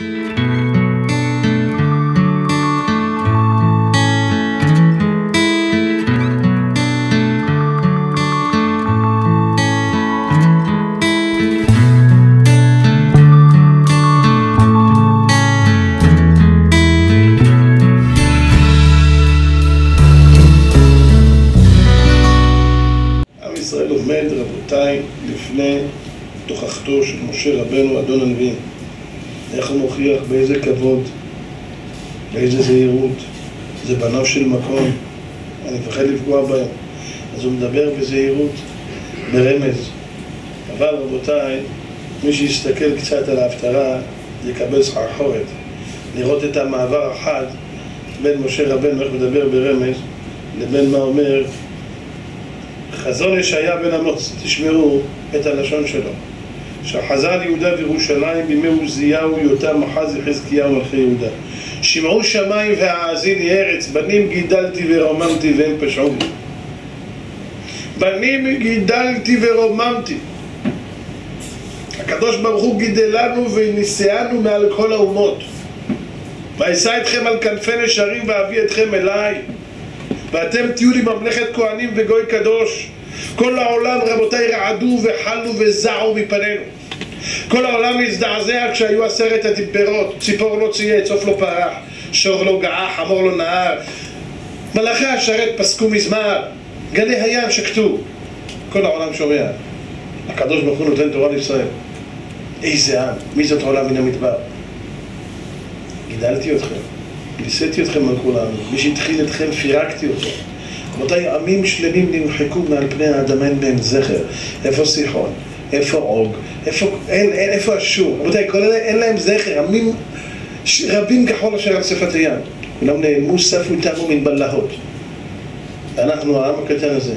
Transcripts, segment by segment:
עם באיזה כבוד, באיזה זהירות. זה בניו של מקום, אני מפחד לפגוע בהם. אז הוא מדבר בזהירות, ברמז. אבל רבותיי, מי שיסתכל קצת על ההפטרה, יקבל סחרחורת. לראות את המעבר החד בין משה רבנו, איך מדבר ברמז, לבין מה אומר חזון ישעיה בן אמוץ, תשמעו את הלשון שלו. שחזר יהודה וירושלים בימי עוזיהו, יותם, אחז יחזקיהו מלכי יהודה. שמעו שמיים והאזיני ארץ, בנים גידלתי ורוממתי והם פשעו בי. בנים גידלתי ורוממתי. הקדוש ברוך הוא גידלנו ונישאנו מעל כל האומות. ואשא אתכם על כנפי נשרים ואביא אתכם אליי. ואתם תהיו לי ממלכת כהנים וגוי קדוש. כל העולם רבותיי רעדו וחלו וזעו מפנינו. כל העולם הזדעזע כשהיו עשרת הדיברות, ציפור לא צייץ, עוף לא פרח, שור לא געה, חמור לא נהר. מלאכי השרת פסקו מזמן, גלי הים שקטו. כל העולם שומע. הקדוש ברוך הוא נותן תורה לישראל. איזה עם, מי זאת עולה מן המדבר? גידלתי אתכם, ניסיתי אתכם על כולנו, מי שהתחיל אתכם פירקתי אותו. רבותיי, עמים שלמים נמחקו מעל פני האדמה, אין בהם זכר. איפה סיחון? איפה עוג? איפה, אין, אין, איפה אשור? רבותיי, כל אלה אין להם זכר. עמים רבים כחול אשר על שפת הים. כולם נעלמו, ספו איתנו מן בלהות. ואנחנו, העם הקטן הזה,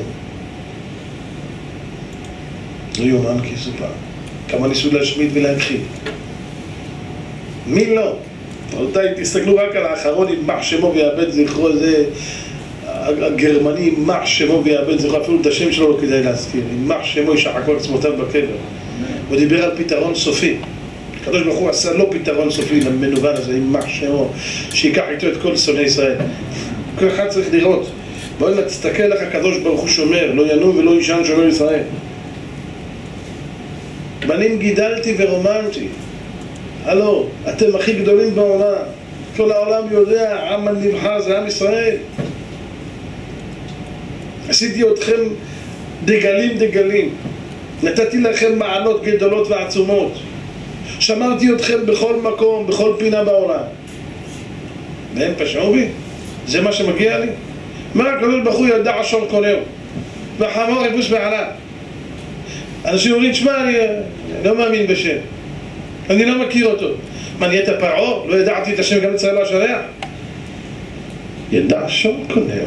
לא יאומן כי יסופר. כמה ניסו להשמיד ולהכחיד. מי לא? רבותיי, תסתכלו רק על האחרון, יימח שמו ויאבד זכרו, זה הגרמני, יימח שמו ויאבד זכרו, אפילו את השם שלו לא כדאי להזכיר, יימח שמו ישחקו עצמותיו בקבר. הוא דיבר על פתרון סופי. הקדוש ברוך הוא עשה לו פתרון סופי למנוון הזה, יימח שמו, שייקח איתו את כל שונאי ישראל. כל אחד צריך לראות. בואי תסתכל איך הקדוש ברוך הוא שומר, לא ינום ולא יישן שומר ישראל. בנים גידלתי ורוממתי. הלו, אתם הכי גדולים בעולם. כל העולם יודע, העם הנבחר זה עם ישראל. עשיתי אתכם דגלים דגלים. נתתי לכם מעלות גדולות ועצומות. שמרתי אתכם בכל מקום, בכל פינה בעולם. והם פשעו בי? זה מה שמגיע לי? מה הקדוש ברוך הוא ידע עשור קונהו והחמור יבוש בעליו אנשים אומרים, שמע, אני לא מאמין בשם אני לא מכיר אותו מה, נהיית פרעה? לא ידעתי את השם גם אצל לא השולח? ידע שור קונהו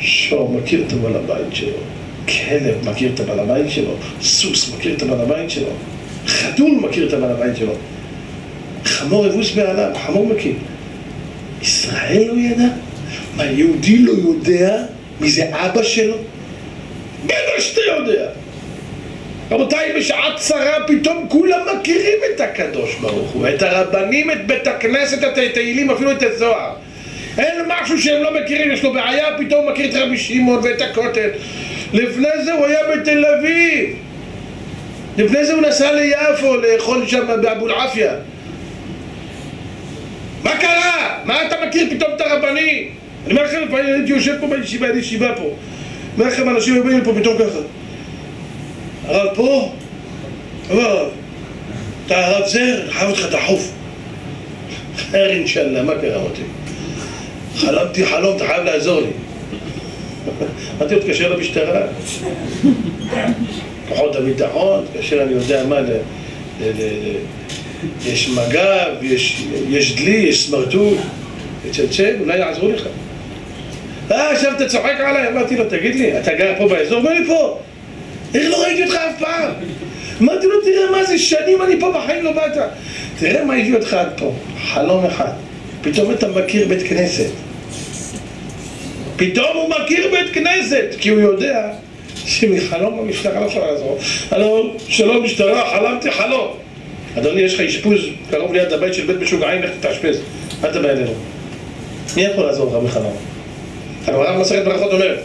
שור מכיר את הבעל הבית שלו כלב מכיר את הבעל הבית שלו סוס מכיר את הבעל הבית שלו חתול מכיר את הבעל הבית שלו חמור אבוס בעליו, חמור מכיר ישראל לא ידע? מה, יהודי לא יודע מי זה אבא שלו? בטח שאתה יודע רבותיי, בשעת צרה פתאום כולם מכירים את הקדוש ברוך הוא, את הרבנים, את בית הכנסת, את התהילים, אפילו את הזוהר. אין משהו שהם לא מכירים, יש לו בעיה, פתאום הוא מכיר את רבי שמעון ואת הכותל. לפני זה הוא היה בתל אביב. לפני זה הוא נסע ליפו לאכול שם באבולעפיה. מה קרה? מה אתה מכיר פתאום את הרבנים? אני אומר לכם, לפעמים הייתי יושב פה בישיבה, הייתי ישיבה פה. אומר לכם, אנשים באים לפה פתאום ככה. הרב פה? אמר הרב, אתה הרב זר, חייב אותך דחוף. חיר אינשאללה, מה קרה אותי? חלמתי חלום, אתה חייב לעזור לי. אמרתי לו, תקשר למשטרה. כוחות הביטחון, תקשר, אני יודע מה, יש מג"ב, יש, דלי, יש סמרטוט, תצלצל, אולי יעזרו לך. אה, עכשיו אתה צוחק עליי? אמרתי לו, תגיד לי, אתה גר פה באזור? אומר לי פה. איך לא ראיתי אותך אף פעם? אמרתי לו, תראה מה זה, שנים אני פה בחיים לא באת. תראה מה הביא אותך עד פה, חלום אחד. פתאום אתה מכיר בית כנסת. פתאום הוא מכיר בית כנסת, כי הוא יודע שמחלום המשטרה לא יכולה לעזור. הלו, שלום משטרה, חלמתי חלום. אדוני, יש לך אשפוז קרוב ליד הבית של בית משוגעים, לך תתאשפז. אל תבוא אלינו. מי יכול לעזור לך בחלום? הגמרא במסכת ברכות אומרת,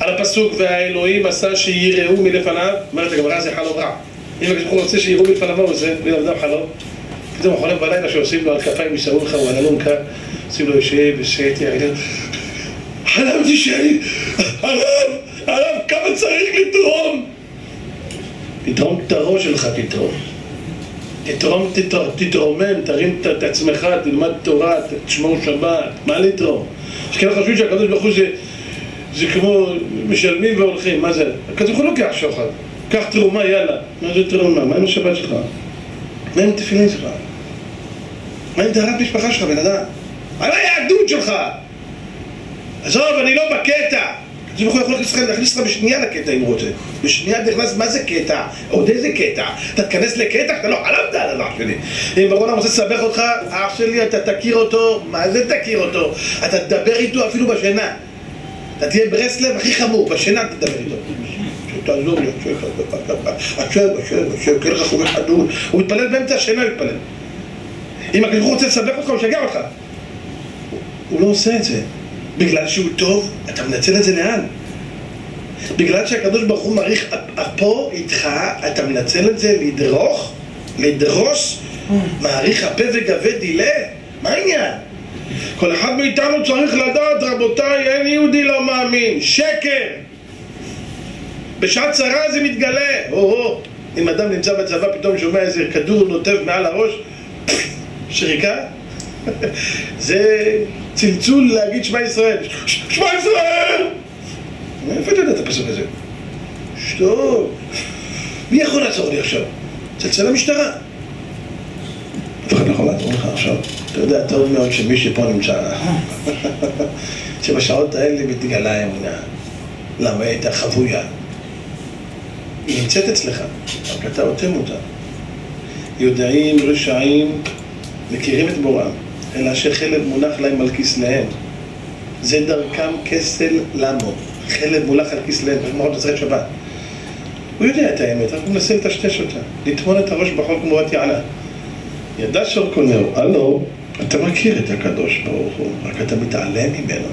על הפסוק והאלוהים עשה שיראו מלפניו, אומרת הגמרא זה חלום רע. אם הקדוש רוצה שיראו מלפניו, הוא עושה? בלי אדם חלום. פתאום הוא חולם בלילה שעושים לו על כפיים ישארו לך, הוא על אלונקה, עושים לו יושב ושקט, חלמתי שאני, הרב, הרב, כמה צריך לתרום? תתרום את הראש שלך, תתרום. תתרום, תתרומם, תרים את עצמך, תלמד תורה, תשמור שבת, מה לתרום? יש כאלה חושבים שהקדוש ברוך הוא זה, זה כמו משלמים והולכים, מה זה? הקדוש ברוך הוא לוקח שוחד, קח תרומה, יאללה. מה זה תרומה? מה עם השבת שלך? מה עם התפילין שלך? מה עם טהרת משפחה שלך, בן אדם? מה היהדות שלך? עזוב, אני לא בקטע. הקדוש ברוך הוא יכול להכניס אותך בשנייה לקטע אם הוא רוצה. בשנייה נכנס, מה זה קטע? עוד איזה קטע? אתה תיכנס לקטע? אתה לא חלמת על אח שלי. אם ברונה רוצה לסבך אותך, אח שלי, אתה תכיר אותו, מה זה תכיר אותו? אתה תדבר איתו אפילו בשינה. אתה תהיה ברסלב הכי חמור, בשינה תדבר איתו. תעזור לי, השם, השם, השם, כן לך חוגג חדות. הוא מתפלל באמצע השינה, הוא מתפלל. אם הקדוש ברוך הוא רוצה לסבך אותך, הוא ישגע אותך. הוא לא עושה את זה. בגלל שהוא טוב, אתה מנצל את זה לאן? בגלל שהקדוש ברוך הוא מעריך אפו איתך, אתה מנצל את זה לדרוך? לדרוס? מעריך הפה וגבה דילה? מה העניין? כל אחד מאיתנו צריך לדעת, רבותיי, אין יהודי לא מאמין. שקר! בשעת צרה זה מתגלה. או-הו, אם אדם נמצא בצבא, פתאום שומע איזה כדור נוטב מעל הראש, שריקה? זה צלצול להגיד שמע ישראל. שמע ישראל! איפה אתה יודע את הפסוק הזה? שטוב. מי יכול לעצור לי עכשיו? צלצל למשטרה. אף אחד לא יכול לעצור לך עכשיו. אתה יודע טוב מאוד שמי שפה נמצא, שבשעות האלה מתגלה האמונה. למה הייתה חבויה? היא נמצאת אצלך, רק אתה אוטם אותה. יודעים, רשעים, מכירים את בורם. אלא שחלב מונח להם על כסליהם. זה דרכם כסל למו. חלב מונח על כסליהם, כמו מסכת שבת. הוא יודע את האמת, אנחנו מנסים לטשטש אותה, לטמון את הראש בחול כמו בת יענה. ידע שור קונהו, הלו, אתה מכיר את הקדוש ברוך הוא, רק אתה מתעלם ממנו.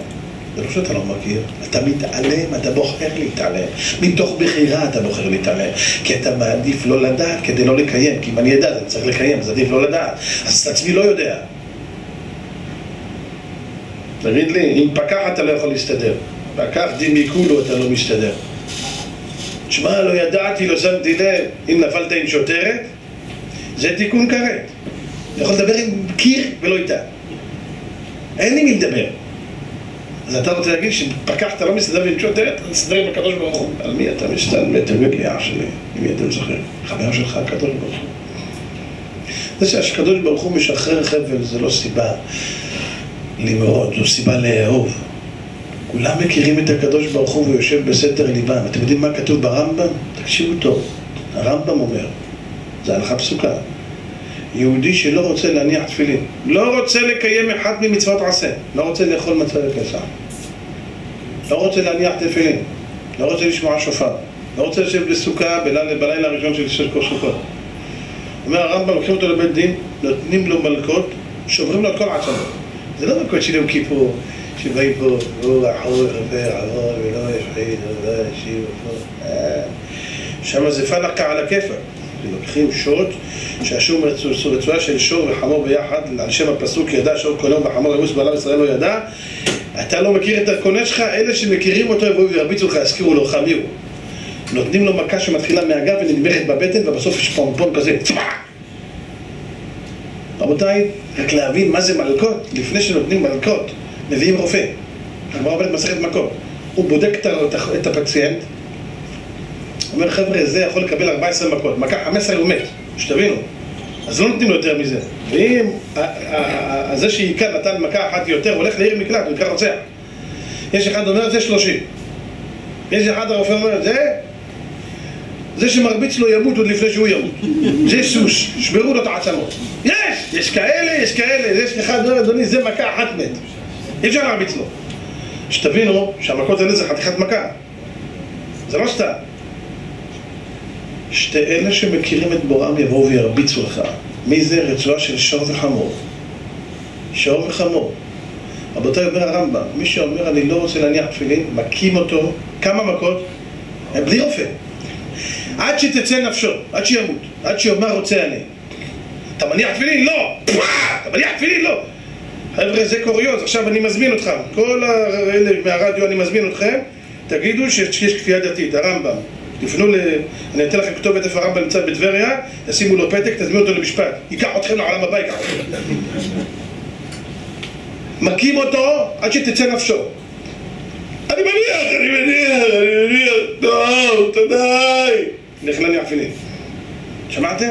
זה לא שאתה לא מכיר, אתה מתעלם, אתה בוחר להתעלם. מתוך בחירה אתה בוחר להתעלם. כי אתה מעדיף לא לדעת כדי לא לקיים. כי אם אני אדע, אני צריך לקיים, אז עדיף לא לדעת. אז את עצמי לא יודע. תגיד לי, עם פקח אתה לא יכול להסתדר. פקח דימיקולו אתה לא מסתדר. שמע, לא ידעתי, לא שמתי לב, אם נפלת עם שוטרת, זה תיקון כרת. אתה יכול לדבר עם קיר ולא איתה. אין לי מי לדבר. אז אתה רוצה להגיד שפקח אתה לא מסתדר עם שוטרת, אתה מסתדר עם הקדוש ברוך הוא. על מי אתה לי, אח שלי, מי אתה משחרר? חבר שלך, הקדוש ברוך הוא. זה שהקדוש ברוך הוא משחרר חבל זה לא סיבה למרוד, זו סיבה לאהוב. כולם מכירים את הקדוש ברוך הוא ויושב בסתר ליבם. אתם יודעים מה כתוב ברמב"ם? תקשיבו טוב. הרמב"ם אומר, זה הלכה פסוקה. יהודי שלא רוצה להניח תפילין, לא רוצה לקיים אחת ממצוות עשה, לא רוצה לאכול מצה בפסח, לא רוצה להניח תפילין, לא רוצה לשמוע שופר, לא רוצה לשבת בסוכה בלילה, בלילה הראשון של שש כל סוכות. אומר הרמב"ם, לוקחים אותו לבית דין, נותנים לו מלקות, שוברים לו את כל העצמות. זה לא מלכות של יום כיפור, שבאים פה, הוא אחור, רפא, עבור, ולא יפחיד, ולא ישיב, שם זה פלקה על הכיפה. לוקחים שוט, שהשור רצועה של שור וחמור ביחד, על שם הפסוק ידע שור קונהו וחמור יבוס בעולם ישראל לא ידע. אתה לא מכיר את הקונה שלך, אלה שמכירים אותו יבואו וירביצו לך, יזכירו לו, חמי הוא. נותנים לו מכה שמתחילה מהגב ונדבכת בבטן, ובסוף יש פומפון כזה, רבותיי, רק להבין מה זה מלקות, לפני שנותנים מלקות, מביאים רופא. הגמרא עובדת מסכת מכות. הוא בודק את הפציינט, אומר חבר'ה, זה יכול לקבל 14 מכות, מכה 15 הוא מת, שתבינו. אז לא נותנים לו יותר מזה. ואם זה שהיכה נתן מכה אחת יותר, הולך לעיר מקלט, הוא נקרא רוצח. יש אחד אומר, זה 30. יש אחד הרופא אומר, זה זה שמרביץ לו ימות עוד לפני שהוא ימות. זה סוס, שברו לו את העצמות. יש! יש כאלה, יש כאלה. יש אחד אומר, אדוני, זה מכה אחת מת. אי אפשר להרביץ לו. שתבינו שהמכות האלה זה חתיכת מכה. זה לא סתם. שתי אלה שמכירים את בוראם יבואו וירביצו לך. מי זה? רצועה של שור וחמור. שור וחמור. רבותיי, אומר הרמב"ם, מי שאומר אני לא רוצה להניח תפילין, מכים אותו, כמה מכות? בלי רופא. עד שתצא נפשו, עד שימות, עד שיאמר רוצה אני. אתה מניח תפילין? לא! אתה מניח תפילין? לא! חבר'ה, זה קוריוז, עכשיו אני מזמין אותך, כל האלה מהרדיו אני מזמין אתכם, תגידו שיש כפייה דתית, הרמב"ם. תפנו ל... אני אתן לכם כתובת איפה הרמב"ם נמצא בטבריה, תשימו לו פתק, תזמינו אותו למשפט. ייקח אתכם לעולם הבא, ייקח אתכם. מכים אותו עד שתצא נפשו. אני מניח, אני מניח, אני מניח, טוב, תודה. נכנע עפינים. שמעתם?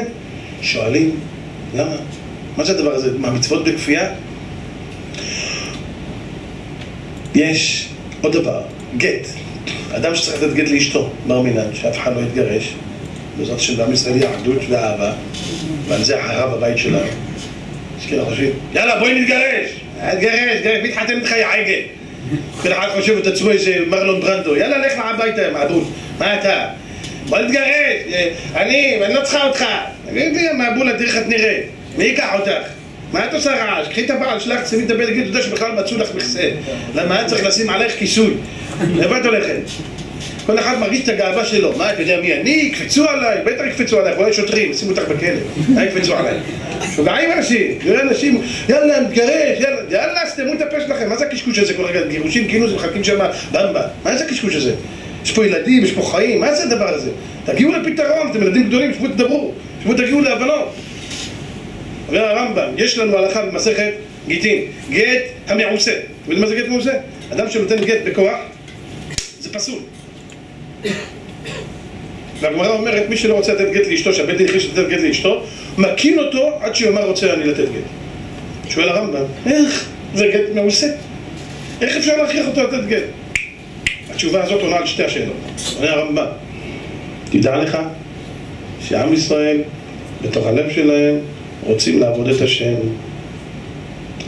שואלים, למה? מה זה הדבר הזה? מה, מצוות בכפייה? יש עוד דבר, גט. אדם שצריך לתת גט לאשתו, בר מינן, שאף אחד לא יתגרש, בעזרת השם בעם ישראל יהיה אחדות ואהבה, ועל זה החרב הבית שלנו. אז כאילו חושבים, יאללה בואי נתגרש! נתגרש, גרש, מי התחתן איתך יא עגל? כל אחד חושב את עצמו איזה מרלון ברנדו, יאללה לך הביתה מעבוד, מה אתה? בוא נתגרש, אני, אני לא צריכה אותך. תגיד לי, מעבולה, תראי איך את נראית, מי ייקח אותך? מה את עושה רעש? קחי את הבעל שלך, תשימי את הבן, תגידי, אתה יודע שבכלל מצאו לך מכסה. למה היה צריך לשים עלייך כיסוי? את הולכת? כל אחד מרגיש את הגאווה שלו. מה, אתה יודע מי אני? יקפצו עליי? בטח יקפצו עליי, אולי שוטרים, ישימו אותך בכלא. מה יקפצו עליי? שוגעים אנשים, נראה אנשים, יאללה, יאללה, יאללה, סתמו את הפה שלכם. מה זה הקשקוש הזה כל רגע? גירושים כאילו זה מחכים שם במבה. מה זה הקשקוש הזה? יש פה ילדים, יש פה חיים, מה זה הדבר הזה? תגיעו לפתרון, אתם ילדים גדולים, שבו תדברו, שבו תגיעו להבנות. אומר הרמב"ם, יש לנו הלכה במסכת גיטין, גט המעושה. אתם יודעים מה זה גט מעושה? אדם שנותן גט בכוח, זה פסול. והגמרא אומרת, מי שלא רוצה לתת גט לאשתו, שהבית דין החליט לתת גט לאשתו, מקים אותו עד שיאמר רוצה אני לתת גט. שואל הרמב"ם, איך זה גט מעושה? איך אפשר להכריח אותו לתת גט? התשובה הזאת עונה על שתי השאלות. אומר הרמב"ם, תדע לך שעם ישראל, בתוך הלב שלהם, רוצים לעבוד את השם.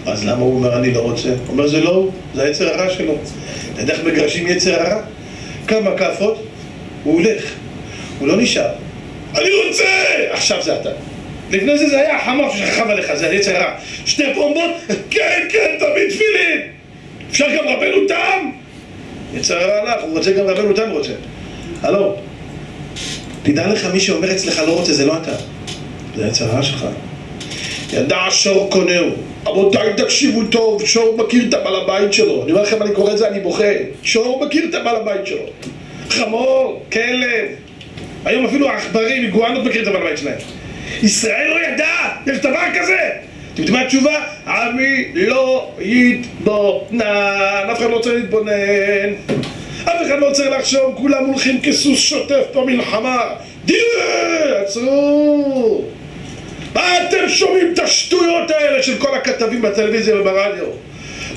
אז למה הוא אומר אני לא רוצה? הוא אומר זה לא זה היצר הרע שלו. אתה יודע איך מגרשים יצר הרע? כמה כאפות, הוא הולך, הוא לא נשאר. אני רוצה! עכשיו זה אתה. לפני זה זה היה החמור ששכב עליך, זה היצר הרע. שתי פומבות, כן, כן, תמיד תפילין! אפשר גם רבנו תם? יצר הרע הלך, הוא רוצה גם רבנו תם רוצה. הלו, תדע לך, מי שאומר אצלך לא רוצה, זה לא אתה. זה היצר הרע שלך. ידע שור קונהו. רבותיי, תקשיבו טוב, שור מכיר את הבעל הבית שלו. אני אומר לכם, אני קורא את זה, אני בוכה. שור מכיר את הבעל הבית שלו. חמור, כלב. היום אפילו העכברים, איגואנות מכיר את הבעל הבית שלהם. ישראל לא ידע, יש דבר כזה. מה התשובה? עמי לא יתבונן. אף אחד לא רוצה להתבונן. אף אחד לא רוצה לחשוב, כולם הולכים כסוס שוטף במלחמה. דירה, עצרו. מה אתם שומעים את השטויות האלה של כל הכתבים בטלוויזיה וברדיו?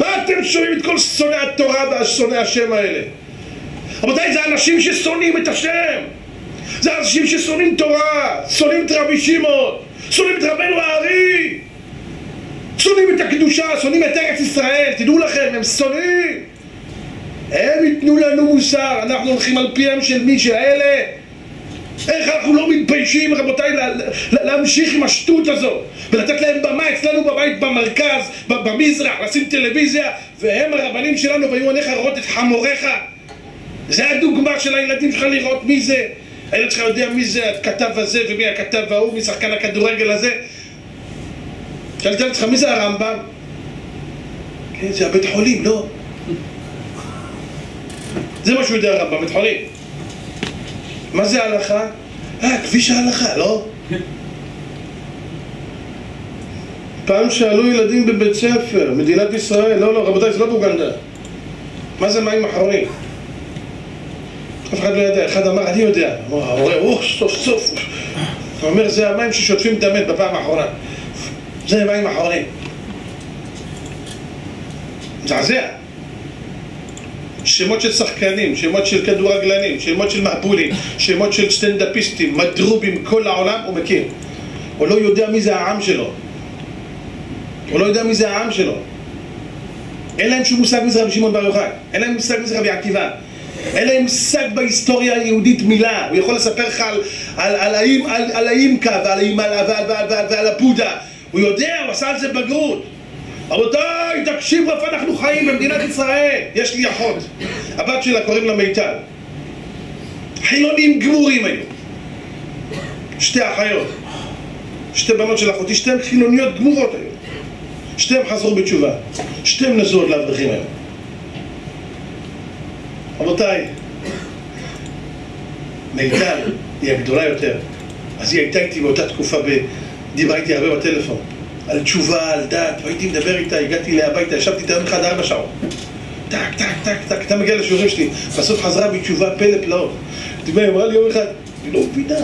מה אתם שומעים את כל שונאי התורה והשונאי השם האלה? רבותיי, זה אנשים ששונאים את השם זה אנשים ששונאים תורה, שונאים את רבי שמעון, שונאים את רבנו הארי שונאים את הקדושה, שונאים את ארץ ישראל, תדעו לכם, הם שונאים. הם ייתנו לנו מוסר, אנחנו הולכים על פיהם של מי שאלה. איך אנחנו לא מתביישים, רבותיי, להמשיך עם השטות הזאת ולתת להם במה אצלנו בבית במרכז, במזרח, לשים טלוויזיה והם הרבנים שלנו והיו עליך לראות את חמוריך זה הדוגמה של הילדים שלך לראות מי זה. הילד שלך יודע מי זה הכתב הזה ומי הכתב ההוא, מי שחקן הכדורגל הזה שאלתי אותך, מי זה הרמב"ם? כן, זה הבית חולים, לא זה מה שהוא יודע הרמב"ם, בית חולים מה זה הלכה? אה, כביש ההלכה, לא? פעם שאלו ילדים בבית ספר, מדינת ישראל, לא, לא, רבותיי, זה לא באוגנדה מה זה מים אחרונים? אף אחד לא יודע, אחד אמר, אני יודע אמר ההורה, או, סוף סוף הוא אומר, זה המים ששוטפים את המת בפעם האחרונה זה מים אחרונים מזעזע שמות של שחקנים, שמות של כדורגלנים, שמות של מעבולים, שמות של סטנדאפיסטים, מדרובים, כל העולם הוא מכיר. הוא לא יודע מי זה העם שלו. הוא לא יודע מי זה העם שלו. אין להם שום מושג מי זה רבי שמעון בר יוחאי, אין להם מושג מי זה רבי עקיבא. אין להם מושג בהיסטוריה היהודית מילה. הוא יכול לספר לך על, על, על, האים, על, על האימקה ועל, ועל, ועל, ועל, ועל, ועל הבודה. הוא יודע, הוא עשה על זה בגרות. רבותיי, תקשיבו איפה אנחנו חיים במדינת ישראל. יש לי אחות, הבת שלה קוראים לה מיטל. חילונים גמורים היו. שתי אחיות. שתי בנות של אחותי, שתיהן חילוניות גמורות היו. שתיהן חזרו בתשובה. שתיהן נשואות לאברכים היום. רבותיי, מיטל היא הגדולה יותר, אז היא הייתה איתי באותה תקופה, דיברה איתי הרבה בטלפון, על תשובה, על דת, והייתי מדבר איתה, הגעתי אליה הביתה, ישבתי איתה יום אחד ארבע שעות. טק, טק, טק, טק, אתה מגיע לשיעורים שלי, בסוף חזרה בתשובה פלא פלאות. היא אמרה לי יום אחד, היא לא מבינה.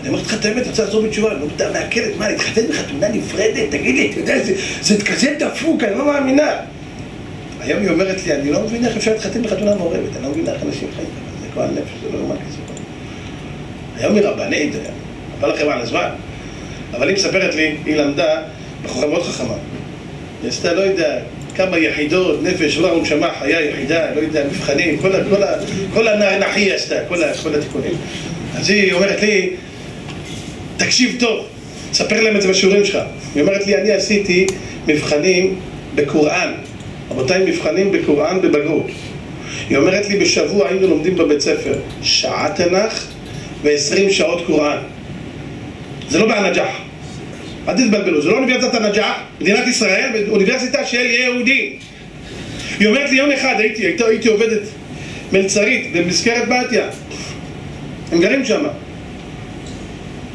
אני אומרת לך את האמת, רוצה לחזור בתשובה, אני לא מבינה, מעכלת, מה, להתחתן בחתונה נפרדת? תגיד לי, אתה יודע, זה כזה דפוק, אני לא מאמינה. היום היא אומרת לי, אני לא מבינה איך אפשר להתחתן בחתונה מעורבת, אני לא מבינה איך אנשים חיים ככה, זה כהן נפש, זה לא יאומן כזה. היום היא רבנית, בא לכם על הזמן. אבל היא מספרת לי, היא למדה בחורה מאוד חכמה. היא עשתה, לא יודע, כמה יחידות, נפש, עולם ונשמה, חיה יחידה, לא יודע, מבחנים, כל, כל, כל הנחי היא עשתה, כל, כל התיקונים. אז היא אומרת לי, תקשיב טוב, תספר להם את זה בשיעורים שלך. היא אומרת לי, אני עשיתי מבחנים בקוראן. רבותיי, מבחנים בקוראן בבגרות. היא אומרת לי, בשבוע היינו לומדים בבית ספר שעה תנ"ך ו-20 שעות קוראן. זה לא בהנג'ח. אל תתבלבלו, זה לא אוניברסיטת הנג'ח, מדינת ישראל, אוניברסיטה של יהודים. היא אומרת לי, יום אחד הייתי, הייתי, הייתי עובדת מלצרית במזכרת בתיה. הם גרים שם.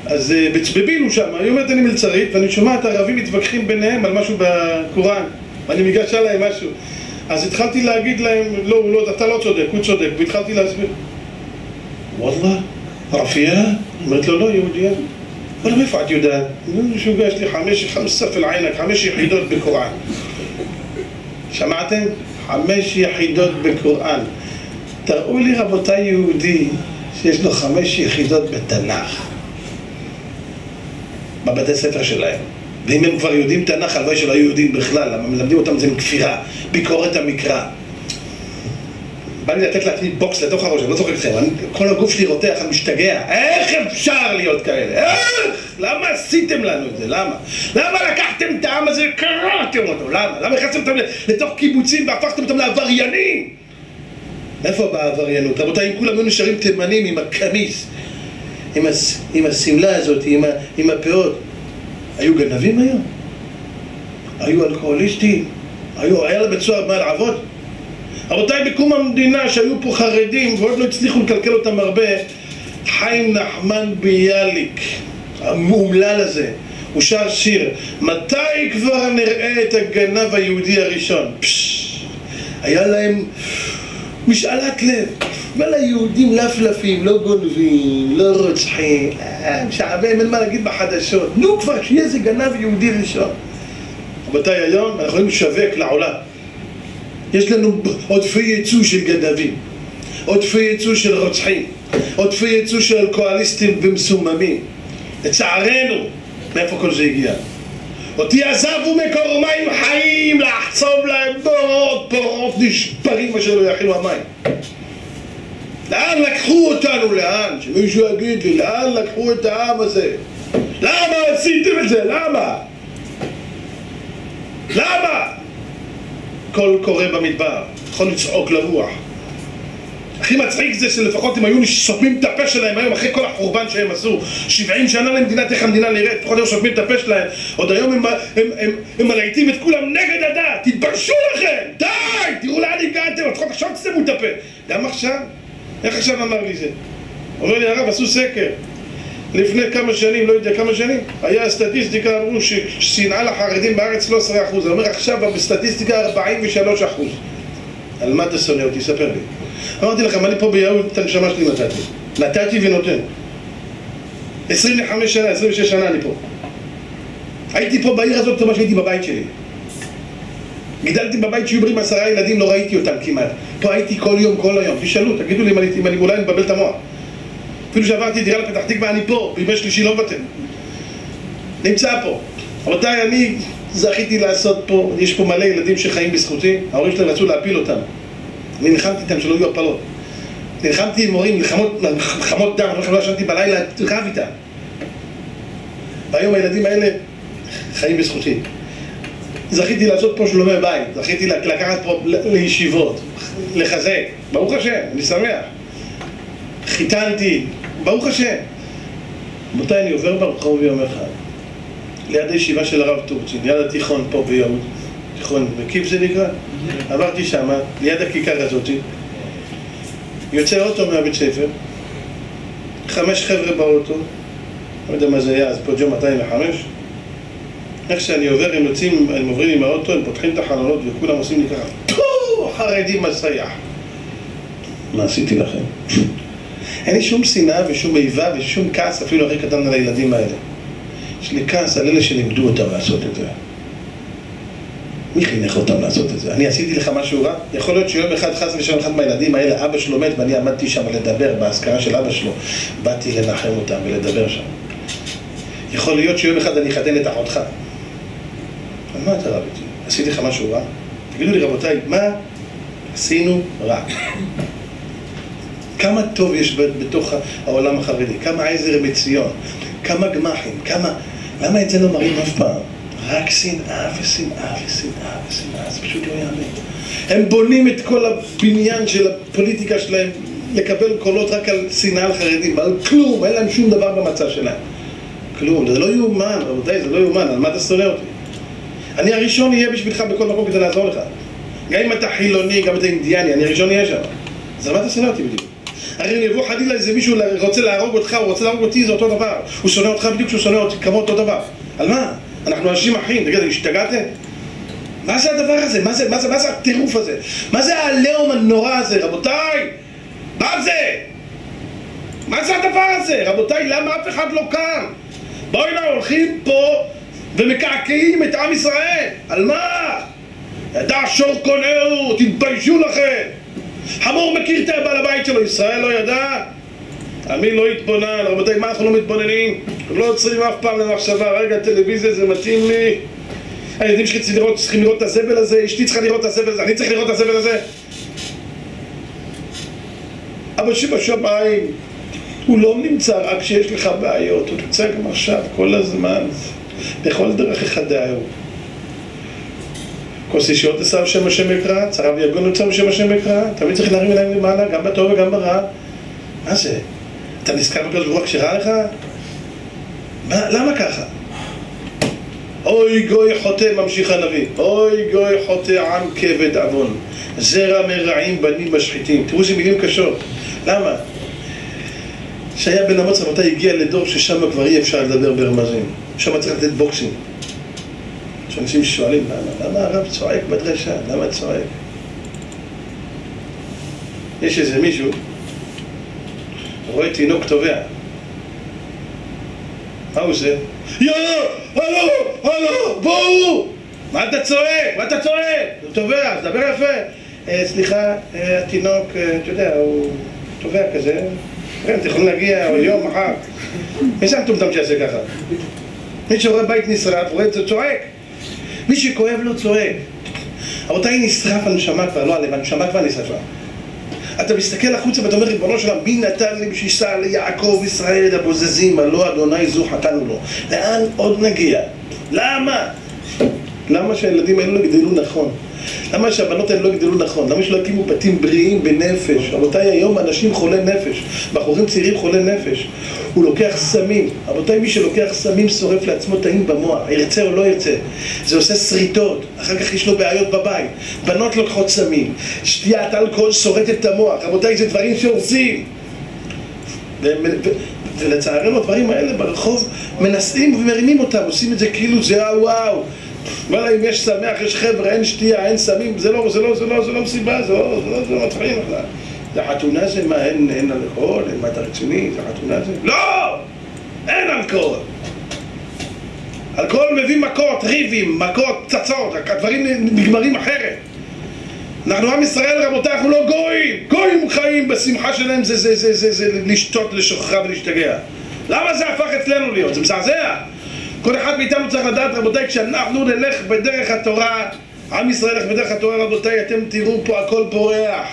אז אה, בבילו שם, היא אומרת אני מלצרית ואני שומע את הערבים מתווכחים ביניהם על משהו בקוראן ואני מגשה להם משהו אז התחלתי להגיד להם, לא, לא, אתה לא צודק, הוא צודק והתחלתי להסביר וואלה, ערפייה? אומרת לו, לא, יהודייה וואלה, מאיפה את יודעת? משוגע, יש לי חמש, חמש ספל עינק, חמש יחידות בקוראן שמעתם? חמש יחידות בקוראן תראו לי רבותיי יהודי שיש לו חמש יחידות בתנ"ך בבתי ספר שלהם. ואם הם כבר יודעים תנ"ך, הלוואי שלא היו יודעים בכלל, למה מלמדים אותם זה עם כפירה, ביקורת המקרא. בא לי לתת לעצמי בוקס לתוך הראש, אני לא צוחק אתכם, כל הגוף שלי רותח, אני משתגע. איך אפשר להיות כאלה? איך? למה עשיתם לנו את זה? למה? למה לקחתם את העם הזה וקרעתם אותו? למה? למה הכנסתם אותם לתוך קיבוצים והפכתם אותם לעבריינים? איפה באה העבריינות? רבותיי, אם כולם היו נשארים תימנים עם הקמיס עם, השמלה הזאת, עם, עם הפאות. היו גנבים היום? היו אלכוהוליסטים? היו, היה לבית סוהר מה לעבוד? רבותיי, בקום המדינה שהיו פה חרדים ועוד לא הצליחו לקלקל אותם הרבה, חיים נחמן ביאליק, המאומלל הזה, הוא שר שיר, מתי כבר נראה את הגנב היהודי הראשון? פשש, היה להם משאלת לב. אבל היהודים לפלפים, לא גונבים, לא רוצחים, אה, משעמם, אין מה להגיד בחדשות. נו כבר, שיהיה איזה גנב יהודי ראשון. רבותיי, היום אנחנו יכולים לשווק לעולם. יש לנו עודפי ייצוא של גנבים, עודפי ייצוא של רוצחים, עודפי ייצוא של אלכוהוליסטים ומסוממים. לצערנו, מאיפה כל זה הגיע? אותי עזבו מקור מים חיים לחצוב להם בורות, בורות נשברים אשר לא יכילו המים. לאן לקחו אותנו? לאן? שמישהו יגיד לי, לאן לקחו את העם הזה? למה עשיתם את זה? למה? למה? קול קורא במדבר, יכול לצעוק לרוח. הכי מצחיק זה שלפחות הם היו סותמים את הפה שלהם היום אחרי כל החורבן שהם עשו 70 שנה למדינת איך המדינה נראית, לפחות היו סותמים את הפה שלהם עוד היום הם, הם, הם, הם, הם מלהיטים את כולם נגד הדת תתביישו לכם! די! תראו לאן הגעתם, לפחות עכשיו תסתמו את הפה גם עכשיו? איך עכשיו אמר לי זה? אומר לי הרב, עשו סקר לפני כמה שנים, לא יודע כמה שנים, היה סטטיסטיקה, אמרו ששנאה לחרדים בארץ 13% אני אומר עכשיו בסטטיסטיקה 43% על מה אתה שונא אותי? ספר לי אמרתי לכם, אני פה ביהוד את הנשמה שלי נתתי נתתי ונותן 25 שנה, 26 שנה אני פה הייתי פה בעיר הזאת כמו שהייתי בבית שלי גידלתי בבית שהיו בריאים עשרה ילדים, לא ראיתי אותם כמעט. פה הייתי כל יום, כל היום. תשאלו, תגידו לי אם אני, אם אני אולי מבלבל את המוח. אפילו שעברתי דירה לפתח תקווה, אני פה, בימי שלישי לא מוותר. נמצא פה. רבותיי, אני זכיתי לעשות פה, יש פה מלא ילדים שחיים בזכותי, ההורים שלהם רצו להפיל אותם. אני נלחמתי איתם שלא יהיו הפלות. נלחמתי עם מורים, מלחמות דם, לא ישנתי בלילה, רב איתם. והיום הילדים האלה חיים בזכותי. זכיתי לעשות פה שלומי בית, זכיתי לקחת פה לישיבות, לחזק, ברוך השם, אני שמח. חיתנתי, ברוך השם. רבותיי, אני עובר ברחוב יום אחד, ליד הישיבה של הרב טורצ'ין, ליד התיכון פה ביהוד, תיכון מקיף זה נקרא? עברתי שמה, ליד הכיכר הזאתי, יוצא אוטו מהבית ספר, חמש חבר'ה באוטו, לא יודע מה זה היה, אז פוג'ו 205 איך שאני עובר, הם יוצאים, הם עוברים עם האוטו, הם פותחים את החלונות וכולם עושים לי ככה פו, חרדי מסייח. מה עשיתי לכם? אין לי שום שנאה ושום איבה ושום כעס אפילו הכי קטן על הילדים האלה יש לי כעס על אלה שלימדו אותם לעשות את זה מי חינך אותם לעשות את זה? אני עשיתי לך משהו רע? יכול להיות שיום אחד חס ושלום אחד מהילדים האלה, אבא שלו מת ואני עמדתי שם לדבר באזכרה של אבא שלו באתי לנחם אותם ולדבר שם יכול להיות שיום אחד אני אחתן את אחותך על מה אתה רב איתי? עשיתי לך משהו רע? תגידו לי רבותיי, מה עשינו רע? כמה טוב יש בתוך העולם החרדי, כמה עזר מציון, כמה גמחים, כמה... למה את זה לא מראים אף פעם? רק שנאה ושנאה ושנאה ושנאה, זה פשוט לא יאמן. הם בונים את כל הבניין של הפוליטיקה שלהם לקבל קולות רק על שנאה על חרדים, על כלום, אין להם שום דבר במצע שלהם. כלום, זה לא יאומן, רבותיי, זה לא יאומן, על מה אתה שונא אותי? אני הראשון אהיה בשבילך בכל מקום כדי לעזור לך. גם אם אתה חילוני, גם אם אתה אינדיאני, אני הראשון אהיה שם. אז על מה אתה שונא אותי בדיוק? הרי אם יבוא חלילה איזה מישהו רוצה להרוג אותך, הוא רוצה להרוג אותי, זה אותו דבר. הוא שונא אותך בדיוק כשהוא שונא אותי, כמו אותו דבר. על מה? אנחנו אנשים אחים, תגיד, השתגעתם? מה זה הדבר הזה? מה זה, מה זה, מה זה הטירוף הזה? מה זה העליהום הנורא הזה, רבותיי? מה זה? מה זה הדבר הזה? רבותיי, למה אף אחד לא קם? בואי נא, הולכים פה ומקעקעים את עם ישראל. על מה? ידע שור קונהו, תתביישו לכם. חמור מכיר את הבעל הבית שלו, ישראל לא ידע? עמי לא התבונן, רבותיי, מה אנחנו לא מתבוננים? לא עוצרים אף פעם למחשבה, רגע, טלוויזיה זה מתאים לי הילדים שלי צריכים לראות, צריכים לראות את הזבל הזה, אשתי צריכה לראות את הזבל הזה, אני צריך לראות את הזבל הזה אבל שבשמיים הוא לא נמצא רק כשיש לך בעיות, הוא נמצא גם עכשיו, כל הזמן, בכל דרכיך דאהו. כוס אישיות עשה בשם השם יקרא, צרה ויגון נוצר בשם השם יקרא, תמיד צריך להרים אליהם למעלה, גם בטוב וגם ברע. מה זה? אתה נזכר בקדוש ברוך כשרה לך? מה, למה ככה? אוי גוי חוטא, ממשיך הנביא, אוי גוי חוטא עם כבד עוון, זרע מרעים בנים משחיתים. תראו איזה מילים קשות. למה? שהיה בן אמוץ רבותיי הגיע לדור ששם כבר אי אפשר לדבר ברמזים. שם צריך לתת בוקסים. שאנשים שואלים למה, למה הרב צועק בדרשה? למה צועק? יש איזה מישהו רואה תינוק טובע מה הוא עושה? יאללה! הלו! הלו! בואו! מה אתה צועק? מה אתה צועק? הוא טובע, דבר יפה אה, סליחה, אה, התינוק, אה, אתה יודע, הוא טובע כזה כן, אתם יכולים להגיע יום, מחר מי זה המטומטם שיעשה ככה? מי שרואה בית נשרף, רואה את זה צועק מי שכואב לו צועק רבותיי נשרף הנשמה כבר, לא הלב, הנשמה כבר נשרפה אתה מסתכל החוצה ואתה אומר, ריבונו של מי נתן לי בשיסה ליעקב ישראל הבוזזים, הלא אדוני זו חתנו לו. לאן עוד נגיע? למה? למה שהילדים האלו לא יגדלו נכון? למה שהבנות האלה לא יגדלו נכון? למה שלא יקימו בתים בריאים בנפש? רבותיי, היום אנשים חולי נפש, בחורים צעירים חולי נפש. הוא לוקח סמים. רבותיי, מי שלוקח סמים שורף לעצמו תאים במוח, ירצה או לא ירצה. זה עושה שריטות, אחר כך יש לו בעיות בבית. בנות לוקחות סמים, שתיית אלכוהול שורטת את המוח. רבותיי, זה דברים שהורסים. ולצערנו הדברים האלה ברחוב מנסים ומרימים אותם, עושים את זה כאילו זה הוואו וואלה אם יש שמח, יש חבר'ה, אין שתייה, אין סמים, זה לא, זה לא, זה לא, זה לא מסיבה, זה לא, זה לא, זה לא מתחילים בכלל. זה חתונה זה מה, אין, אין אלכוהול, אין מה אתה רציני, זה חתונה זה? לא! אין אלכוהול! אלכוהול מביא מכות, ריבים, מכות, פצצות, הדברים נגמרים אחרת. אנחנו עם ישראל רבותיי, אנחנו לא גויים, גויים חיים בשמחה שלהם זה, זה, זה, זה, זה, לשתות לשוכרה ולהשתגע. למה זה הפך אצלנו להיות? זה מזעזע. כל אחד מאיתנו צריך לדעת, רבותיי, כשאנחנו נלך בדרך התורה, עם ישראל ילך בדרך התורה, רבותיי, אתם תראו פה הכל פורח.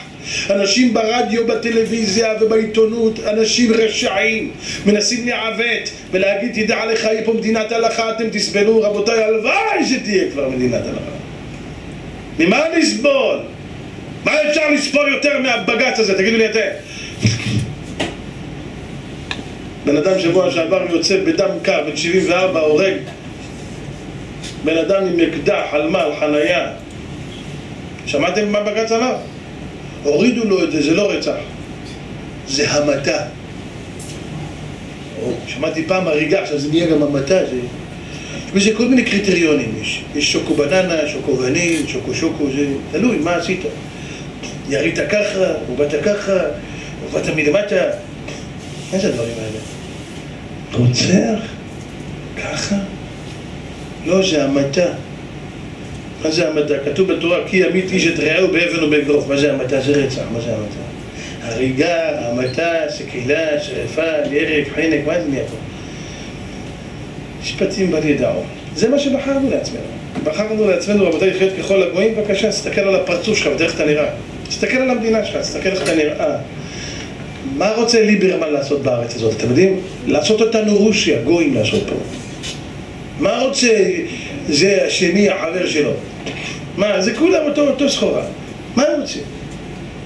אנשים ברדיו, בטלוויזיה ובעיתונות, אנשים רשעים, מנסים לעוות ולהגיד, תדע לך, יהיה פה מדינת הלכה, אתם תסבלו, רבותיי, הלוואי שתהיה כבר מדינת הלכה. ממה נסבול? מה אפשר לסבול יותר מהבג"ץ הזה? תגידו לי אתם. בן אדם שבוע שעבר יוצא בדם קר, בן 74, הורג בן אדם עם אקדח על מה? על חנייה. שמעתם מה בג"ץ אמר? הורידו לו את זה, זה לא רצח, זה המתה. שמעתי פעם הריגה, עכשיו זה נהיה גם המתה, זה... וזה כל מיני קריטריונים יש. יש שוקו בננה, שוקו ונין, שוקו שוקו, זה תלוי, מה עשית? ירית ככה, או באת ככה, או באת מלמטה. זה הדברים האלה? רוצח? ככה? לא, זה המתה. מה זה המתה? כתוב בתורה, כי ימית איש את רעהו באבן ובאגרוף. מה זה המתה? זה רצח. מה זה המתה? הריגה, המתה, סקילה, שרפה, ירק, חנק, מה זה נהיה פה? משפטים בל ידעו. זה מה שבחרנו לעצמנו. בחרנו לעצמנו, רבותיי, לחיות ככל הגויים, בבקשה, תסתכל על הפרצוף שלך ותראה איך אתה נראה. תסתכל על המדינה שלך, תסתכל איך אתה נראה. מה רוצה ליברמן לעשות בארץ הזאת? אתם יודעים? לעשות אותנו רוסיה, גויים לעשות פה. מה רוצה זה השני, החבר שלו? מה, זה כולם אותו, אותו סחורה. מה הם רוצים?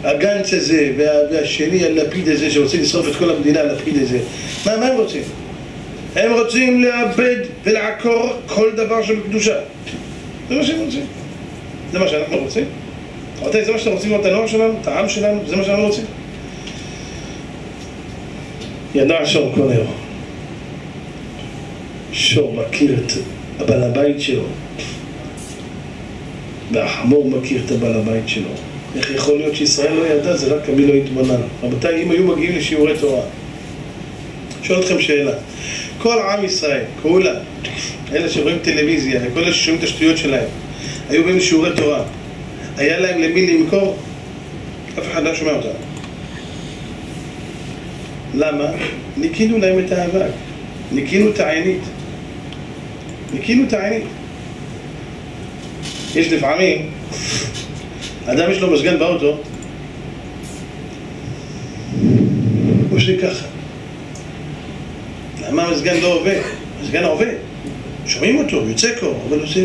הגנץ הזה וה, והשני, הלפיד הזה שרוצים לשרוף את כל המדינה, הלפיד הזה. מה, מה הם רוצים? הם רוצים לאבד ולעקור כל דבר שבקדושה. זה מה שהם רוצים. זה מה שאנחנו רוצים. רבותיי, זה מה שאתם רוצים את הנוער שלנו, את העם שלנו, זה מה שאנחנו רוצים. ידע שור כל היום. שור מכיר את הבעל הבית שלו, והחמור מכיר את הבעל הבית שלו. איך יכול להיות שישראל לא ידע? זה רק כמי לא התבונן. רבותיי, אם היו מגיעים לשיעורי תורה, שואל אתכם שאלה. כל עם ישראל, כולם, אלה שרואים טלוויזיה וכל אלה ששומעים את השטויות שלהם, היו באים לשיעורי תורה, היה להם למי למכור? אף אחד לא שומע אותם. למה? ניקינו להם את האבק, ניקינו את העינית. ניקינו את העינית. יש לפעמים, אדם יש לו מזגן באוטו, הוא עושה ככה. למה המזגן לא עובד? המזגן עובד. שומעים אותו, יוצא קור, אבל עושה...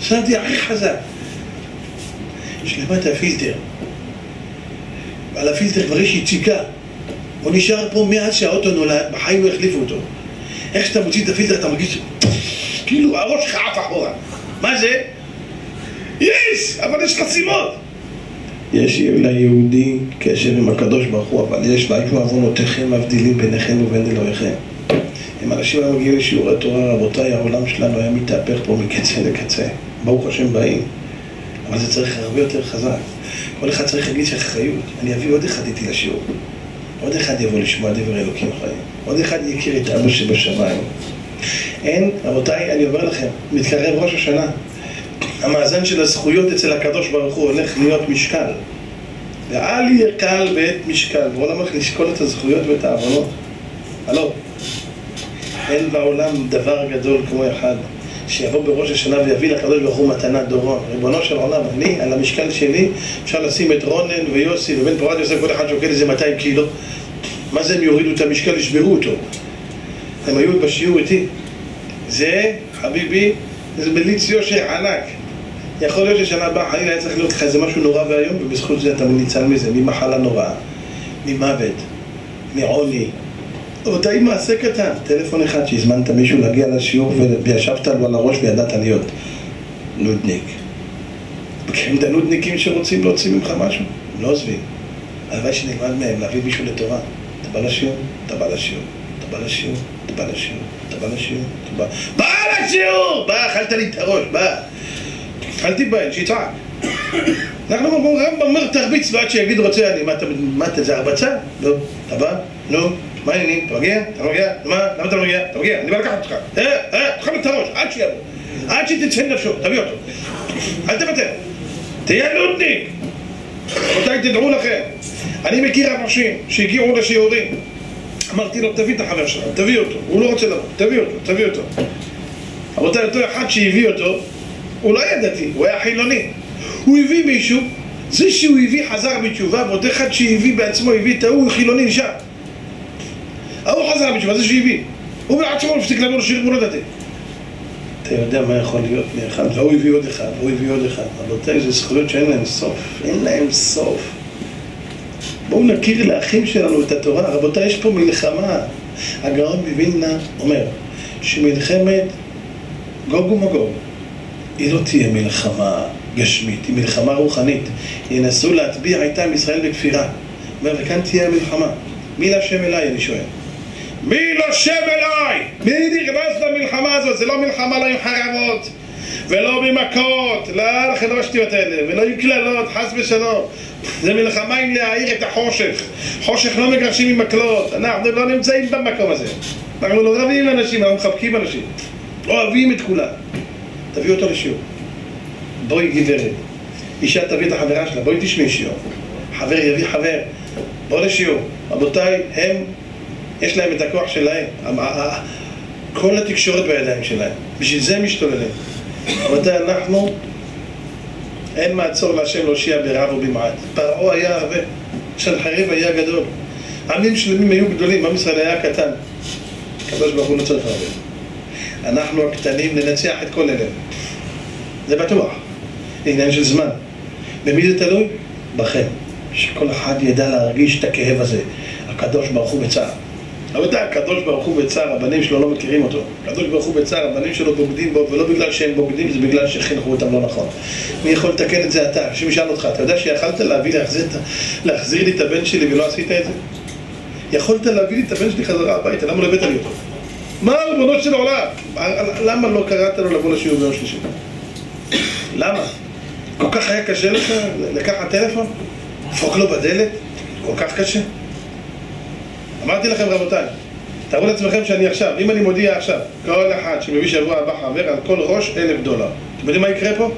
שמתי הכי חזק. יש למטה פילטר. ועל הפילטר כבר יש יציקה. הוא נשאר פה מאז שהאוטו נולד, בחיים לא החליפו אותו. איך שאתה מוציא את הפילטר אתה מרגיש כאילו הראש שלך עף אחורה. מה זה? יש, אבל יש חסימות. יש ליהודי קשר עם הקדוש ברוך הוא, אבל יש והיו עוונותיכם מבדילים ביניכם ובין אלוהיכם. אם אנשים היו מגיעים לשיעורי תורה, רבותיי, העולם שלנו היה מתהפך פה מקצה לקצה. ברוך השם באים. אבל זה צריך הרבה יותר חזק. כל אחד צריך להגיד שאחריות. אני אביא עוד אחד איתי לשיעור. עוד אחד יבוא לשמוע דבר אלוקים חיים. עוד אחד יכיר את אבא שבשמיים. אין, רבותיי, אני אומר לכם, מתקרב ראש השנה. המאזן של הזכויות אצל הקדוש ברוך הוא הולך להיות משקל. ואל יהיה קל בעת משקל. הולך לשקול את הזכויות ואת העוונות. הלא, אין בעולם דבר גדול כמו אחד. שיבוא בראש השנה ויביא לקדוש ברוך הוא מתנת דורון. ריבונו של עולם, אני, על המשקל שלי, אפשר לשים את רונן ויוסי ובן פורת יוסף, כל אחד שוקל איזה 200 קילו. מה זה הם יורידו את המשקל, ישברו אותו. הם היו בשיעור איתי. זה, חביבי, זה מליץ יושר ענק. יכול להיות ששנה הבאה חלילה היה צריך להיות לך איזה משהו נורא ואיום, ובזכות זה אתה ניצל מזה, ממחלה נוראה, ממוות, מעוני. עם מעשה קטן, טלפון אחד שהזמנת מישהו להגיע לשיעור וישבת לו על הראש וידעת להיות נודניק. מכירים את הנודניקים שרוצים להוציא ממך משהו? לא עוזבים. הלוואי שנלמד מהם להביא מישהו לתורה. אתה בא לשיעור, אתה בא לשיעור, אתה בא לשיעור, אתה בא לשיעור, אתה בא לשיעור, אתה בא... בא לשיעור! בא, אכלת לי את הראש, בא. אל תתבייש, שיצעק. אנחנו רמב"ם אומר תרביץ ועד שיגיד רוצה אני, מה אתה, זה הרבצה? לא. אתה בא? נו. מה העניינים? אתה מגיע? אתה מגיע? מה? למה אתה לא מגיע? אתה מגיע? אני בא לקחת אותך. אה, אה, תחמם את הראש, עד שיבוא. עד שתצא נפשו, תביא אותו. אל תוותר. תהיה נודניק. רבותיי, תדעו לכם. אני מכיר אנשים שהגיעו לשיעורים. אמרתי לו, תביא את החבר שלך, תביא אותו. הוא לא רוצה לבוא, תביא אותו, תביא אותו. רבותיי, אותו אחד שהביא אותו, הוא לא היה דתי, הוא היה חילוני. הוא הביא מישהו, זה שהוא הביא חזר בתשובה, ועוד אחד שהביא בעצמו, הביא את ההוא, חילוני נשאר. ההוא חזר בתשובה, זה שהביא. הוא בעצמו מפסיק לעבור לא ידעתי. אתה יודע מה יכול להיות מאחד, והוא הביא עוד אחד, והוא הביא עוד אחד. רבותיי, זה זכויות שאין להם סוף. אין להם סוף. בואו נכיר לאחים שלנו את התורה. רבותיי, יש פה מלחמה. הגאון מווילנה אומר שמלחמת גוג ומגוג היא לא תהיה מלחמה גשמית, היא מלחמה רוחנית. ינסו להטביע איתם ישראל בכפירה. אומר, וכאן תהיה המלחמה. מי להשם אליי, אני שואל. מי להשם אליי? מי נכנס למלחמה הזאת? זה לא מלחמה לא עם חרבות ולא במכות, לא לכן לא השטויות האלה, ולא עם קללות, חס ושלום. זה מלחמה עם להאיר את החושך. חושך לא מגרשים עם מקלות, אנחנו לא נמצאים במקום הזה. אנחנו לא רבים אנשים, אנחנו מחבקים אנשים. אוהבים את כולם. תביא אותו לשיעור. בואי גברת. אישה תביא את החברה שלה, בואי תשמעי שיעור. חבר יביא חבר, בוא לשיעור. רבותיי, הם, יש להם את הכוח שלהם. כל התקשורת בידיים שלהם. בשביל זה הם משתוללים. רבותיי, אנחנו, אין מעצור להשם להושיע ברב ובמעט. פרעה היה הרבה, שנחריב היה גדול. עמים שלמים היו גדולים, עם ישראל היה קטן. הקדוש ברוך הוא לא צריך הרבה. אנחנו הקטנים ננצח את כל אלה. זה בטוח. עניין של זמן. במי זה תלוי? בכם. שכל אחד ידע להרגיש את הכאב הזה. הקדוש ברוך הוא בצער. רבותיי, הקדוש ברוך הוא בצער, הבנים שלו לא מכירים אותו. הקדוש ברוך הוא בצער, הבנים שלו בוגדים בו, ולא בגלל שהם בוגדים, זה בגלל שחינכו אותם לא נכון. מי יכול לתקן את זה אתה? כשמי ישאל אותך, אתה יודע שיכלת להביא, להחזיר, להחזיר לי את הבן שלי ולא עשית את זה? יכולת להביא לי את הבן שלי חזרה הביתה, למה לא הבאת לי אותו? מה ריבונו של עולם? למה לא קראת לו לבוא לשיעור ביום שלישי? למה? כל כך היה קשה לך לקחת טלפון? לדפוק לו בדלת? כל כך קשה? אמרתי לכם רבותיי, תארו לעצמכם שאני עכשיו, אם אני מודיע עכשיו, כל אחד שמביא שבוע הבא חבר על כל ראש אלף דולר. אתם יודעים מה יקרה פה?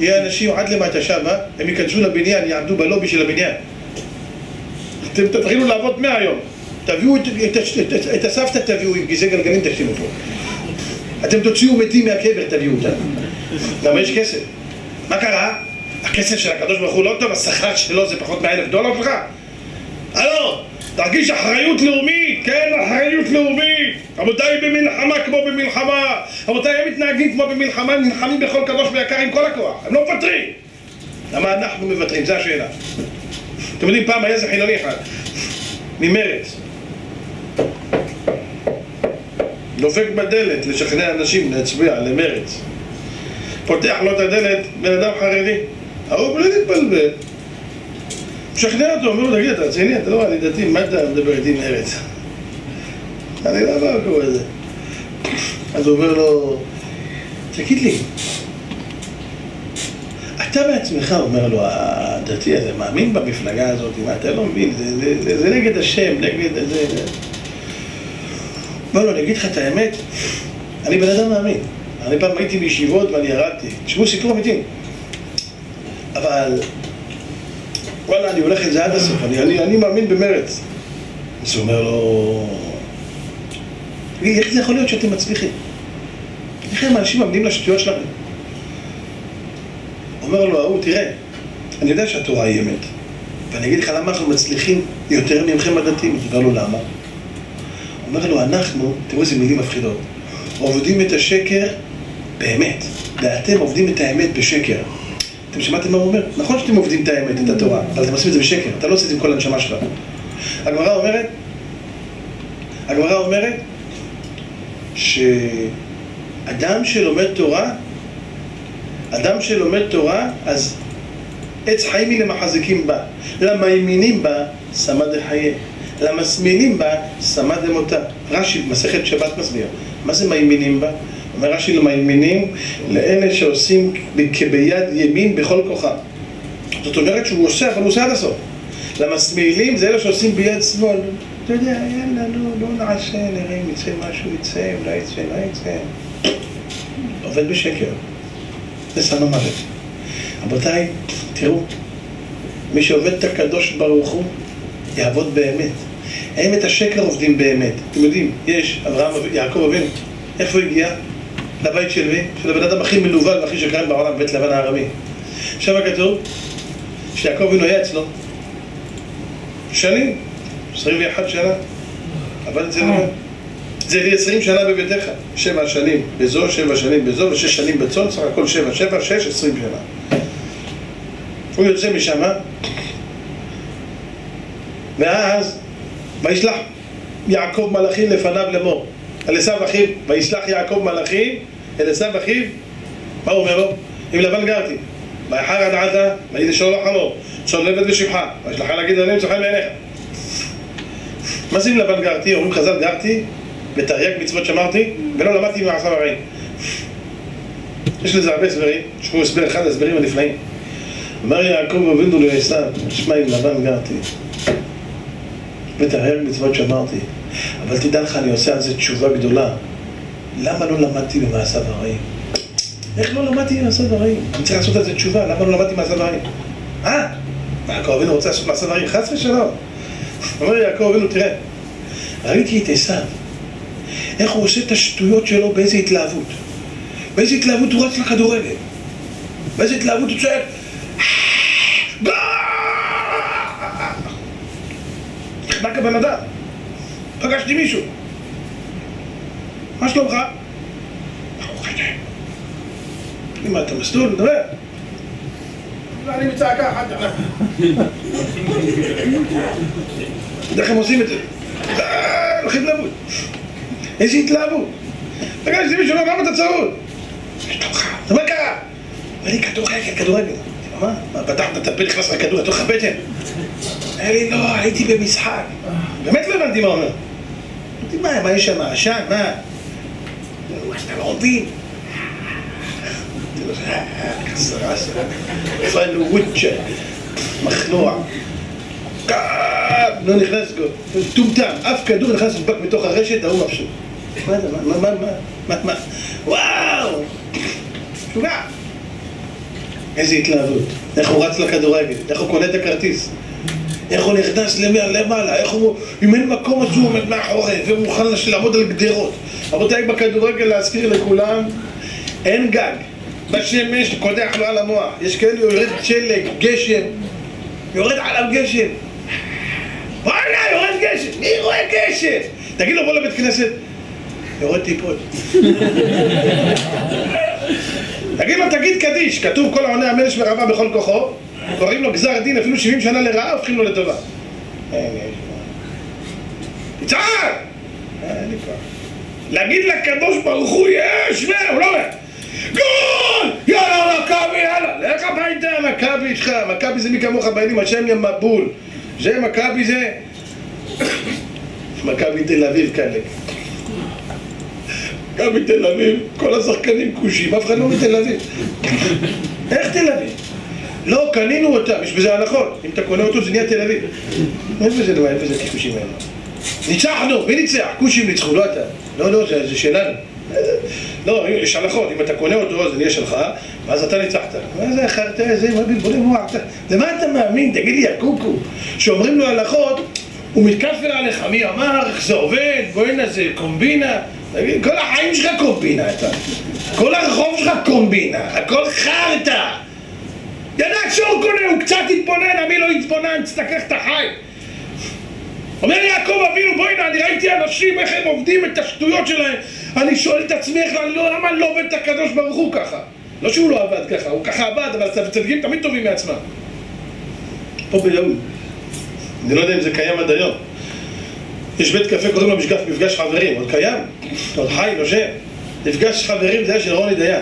יהיה אנשים עד למטה שם, אה? הם ייכנסו לבניין, יעמדו בלובי של הבניין. אתם תתחילו לעבוד מהיום. תביאו את, את, את, את, את הסבתא, תביאו עם גיזי גלגלים, תשימו פה. אתם תוציאו מתים מהקבר, תביאו אותם. למה יש כסף? מה קרה? הכסף של הקדוש ברוך הוא לא טוב, השכר שלו זה פחות מאלף דולר שלך? הלו, תרגיש אחריות לאומית, כן, אחריות לאומית. רבותיי במלחמה כמו במלחמה. רבותיי הם מתנהגים כמו במלחמה, הם נלחמים בכל קדוש ויקר עם כל הכוח. הם לא מוותרים. למה אנחנו מוותרים? זו השאלה. אתם יודעים, פעם היה איזה חילוני אחד, ממרץ. דופק בדלת לשכנע אנשים להצביע למרץ. פותח לו את הדלת בן אדם חרדי. ההוא בלי להתבלבל. משכנע אותו, אומר לו, תגיד, אתה רציני? אתה לא, אני דתי, מה אתה מדבר איתי מרץ? אני לא יודע מה קורה לזה. אז הוא אומר לו, תגיד לי, אתה בעצמך אומר לו, הדתי הזה מאמין במפלגה הזאת, מה אתה לא מבין, זה, זה, זה, זה נגד השם, נגד זה... אומר לו, אני אגיד לך את האמת, אני בן אדם מאמין. אני פעם הייתי בישיבות ואני ירדתי. תשמעו סיפור אמיתי. אבל, וואלה, אני הולך את זה עד הסוף, אני, אני, אני מאמין במרץ. אז הוא אומר לו, איך זה יכול להיות שאתם מצליחים? איך הם אנשים מאמינים לשטויות שלכם? אומר לו ההוא, תראה, אני יודע שהתורה היא אמת, ואני אגיד לך למה אנחנו מצליחים יותר ממכם הדתיים. אומר לו, למה? אומר לו, אנחנו, תראו איזה מילים מפחידות, עובדים את השקר באמת, ואתם עובדים את האמת בשקר. אתם שמעתם מה הוא אומר? נכון שאתם עובדים את האמת, את התורה, אבל אתם עושים את זה בשקר, אתה לא עושה את זה עם כל הנשמה שלך. הגמרא אומרת, הגמרא אומרת שאדם שלומד תורה, אדם שלומד תורה, אז עץ חיים היא למחזיקים בה, למימינים בה שמה דחייה, למסמינים בה שמה דמותה. רש"י, מסכת שבת מסביר. מה זה מימינים בה? אומר רש"י למימינים, לאלה שעושים כביד ימין בכל כוחם. זאת אומרת שהוא עושה, אבל הוא עושה עד הסוף. למסמילים זה אלה שעושים ביד שמאל. אתה יודע, יאללה, לא, לא נעשה, נראה אם יצא משהו, יצא, אולי יצא, לא יצא. עובד בשקר. זה סם המוות. רבותיי, תראו, מי שעובד את הקדוש ברוך הוא, יעבוד באמת. הם את השקר עובדים באמת. אתם יודעים, יש אברהם, יעקב אבינו, איפה הגיע? לבית של מי? של הבן אדם הכי מלובל והכי שקרן בעולם, בית לבן הארמי. שם כתוב, כשיעקב אבינו היה אצלו, שנים, 21 שנה, עבד אצל אלוהים. זה לי 20 שנה בביתך, שבע שנים בזו, שבע שנים בזו ושש שנים בצאן, סך הכל שבע, שבע, שש, עשרים שנה. הוא יוצא משם, ואז וישלח יעקב מלאכים לפניו לאמור. על עשיו אחיו, וישלח יעקב מלאכים אל עשיו אחיו, מה הוא אומר לו? עם לבן גרתי. ויחר עד עתה, ויהי לשאול לו חמור, צולבת ושפחה, וישלחה להגיד עליהם צוחן מעיניך. מה זה עם לבן גרתי? אומרים חז"ל גרתי, בתרי"ג מצוות שמרתי, ולא למדתי ממעשיו הרעים. יש לזה הרבה הסברים, פה הסבר אחד ההסברים הנפלאים. אמר יעקב אבינו לעשיו, שמע עם לבן גרתי. ותרי"ג מצוות שמרתי. אבל תדע לך, אני עושה על זה תשובה גדולה. למה לא למדתי במעשיו הרעים? איך לא למדתי במעשיו הרעים? אני צריך לעשות על זה תשובה, למה לא למדתי במעשיו הרעים? אה? יעקב אבינו רוצה לעשות מעשיו הרעים? חס ושלום. אומר יעקב אבינו, תראה, ראיתי את עשיו, איך הוא עושה את השטויות שלו באיזה התלהבות. באיזה התלהבות הוא רץ לכדורגל. באיזה התלהבות הוא צועק! נחנק הבן אדם. פגשתי מישהו. מה שלומך? אם אתה מסלול, נדבר. אני בצעקה אחת. איך הם עושים את זה? הולכים למות. איזה התלהבות. פגשתי מישהו, למה אתה צרוד? מה קרה? אמר לי, כדורגל, כדורגל. מה? פתחת את הפה, נכנס לכדור לתוך הבטן? אמר לי, לא, הייתי במשחק. באמת לא הבנתי מה הוא אומר. אמרתי, מה, מה יש שם, עשן, מה? אתה לא מבין. פלוצ'ה, מחלוע. לא נכנס גול, טומטם, אף כדור נכנס לדבק בתוך הרשת, ההוא מבסוט. מה זה, מה, מה, מה, מה, וואו! משוגע! איזה התלהבות, איך הוא רץ לכדורגל, איך הוא קונה את הכרטיס, איך הוא נכנס למעלה, איך הוא, אם אין מקום אז הוא עומד מאחורי, והוא מוכן לעמוד על גדרות. רבותיי, בכדורגל להזכיר לכולם, אין גג. בשמש קודח לו על המוח, יש כאלה יורד שלג, גשם, יורד עליו גשם. וואלה, יורד גשם, מי רואה גשם? תגיד לו בוא לבית כנסת, יורד טיפות. תגיד לו, תגיד קדיש, כתוב כל העונה המלש מרבה בכל כוחו, קוראים לו גזר דין, אפילו 70 שנה לרעה, הופכים לו לטובה. תצעק! אין לי כוח. להגיד לקדוש ברוך הוא יש, הוא לא אומר. גול! יאללה מכבי, יאללה! לך הביתה, מכבי איתך, מכבי זה מי כמוך בעינים, השם ימבול. זה מכבי זה... מכבי תל אביב כאלה. מכבי תל אביב, כל השחקנים כושים, אף אחד לא מתל אביב. איך תל אביב? לא, קנינו אותם, יש בזה הנחות. אם אתה קונה אותו זה נהיה תל אביב. איפה זה דבר, איפה זה כישושים האלה? ניצחנו, מי ניצח? כושים ניצחו, לא אתה. לא, לא, זה שלנו. לא, יש הלכות, אם אתה קונה אותו זה נהיה שלך, ואז אתה ניצחת. מה זה חרטא, זה, מה בלבולי מוח, למה אתה מאמין? תגיד לי, הקוקו, שאומרים לו הלכות, הוא מתכפר עליך, מי אמר, איך זה עובד, בוא'נה זה קומבינה, תגיד, כל החיים שלך קומבינה אתה, כל הרחוב שלך קומבינה, הכל חרטא. ידע שהוא קונה, הוא קצת התבונן, המי לא התבונן, תסתכח את החי. אומר יעקב אבינו, בוא'נה, אני ראיתי אנשים, איך הם עובדים את השטויות שלהם. אני שואל את עצמי, איך, לא, למה לא עובד את הקדוש ברוך הוא ככה? לא שהוא לא עבד ככה, הוא ככה עבד, אבל הצדיקים תמיד טובים מעצמם. פה ביהוד. אני לא יודע אם זה קיים עד היום. יש בית קפה, קוראים לו מפגש, מפגש חברים, עוד קיים, עוד חי, נושם. מפגש חברים זה היה של רוני דיין.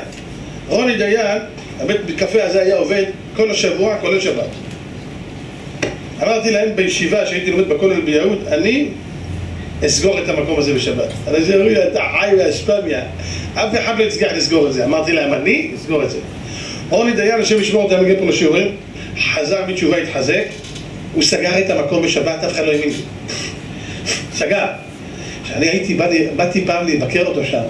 רוני דיין, הבית קפה הזה היה עובד כל השבוע, כולל שבת. אמרתי להם בישיבה שהייתי לומד בכולל ביהוד, אני אסגור את המקום הזה בשבת. אז אמרו לי, אתה חי באספמיה, אף אחד לא הצליח לסגור את זה. אמרתי להם, אני אסגור את זה. רוני דיין, השם ישמור אותם, מגיע פה לשיעורים, חזר מתשובה, התחזק, הוא סגר את המקום בשבת, אף אחד לא האמין לי. סגר. כשאני הייתי, באתי, באתי פעם לבקר אותו שם.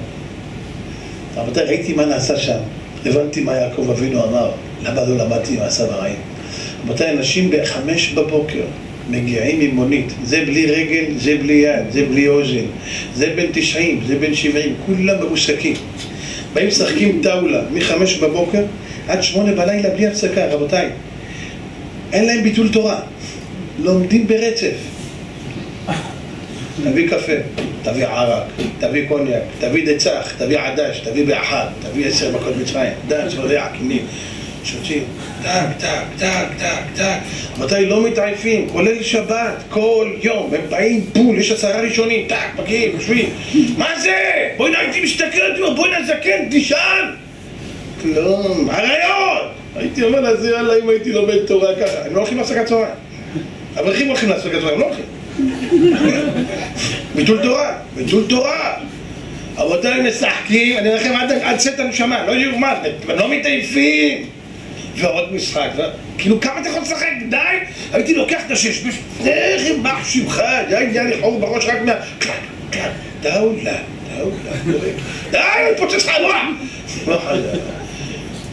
רבותיי, ראיתי מה נעשה שם. הבנתי מה יעקב אבינו אמר, למה לא למדתי מעשיו הרעים. רבותיי, אנשים בחמש בבוקר מגיעים עם מונית, זה בלי רגל, זה בלי יד, זה בלי אוזן, זה בן תשעים, זה בן שבעים, כולם מרוסקים. באים משחקים טאולה מחמש בבוקר עד שמונה בלילה בלי הפסקה, רבותיי. אין להם ביטול תורה. לומדים ברצף. תביא קפה, תביא ערק, תביא קוניאק, תביא דצ"ך, תביא עד"ש, תביא באח"ב, תביא עשר מכות מצרים, דם, צפרדע, כינים, שותים, טק, טק, טק, טק, טק. מתי לא מתעייפים, כולל שבת, כל יום, הם באים בול, יש עשרה ראשונים, טק, מגיעים, יושבים, מה זה? בואי נא הייתי מסתכל, בואי נא זקן, תשאל! כלום, הרעיון! הייתי אומר לה, זה יאללה, אם הייתי לומד תורה ככה, הם לא הולכים להפסקת צהריים. אברכים הולכים להפסקת צהריים, לא הולכים. ביטול תורה, ביטול תורה. רבותיי משחקים, אני אומר לכם עד צאת הנשמה, לא יאומן, לא מתעייפים. ועוד משחק, כאילו כמה אתה יכול לשחק? די! הייתי לוקח את השש, איך מה שמך? די, נהיה לי חור בראש רק מה... קלק, קלק, דאולה, דאולה, די, אני פוצץ לך נורא!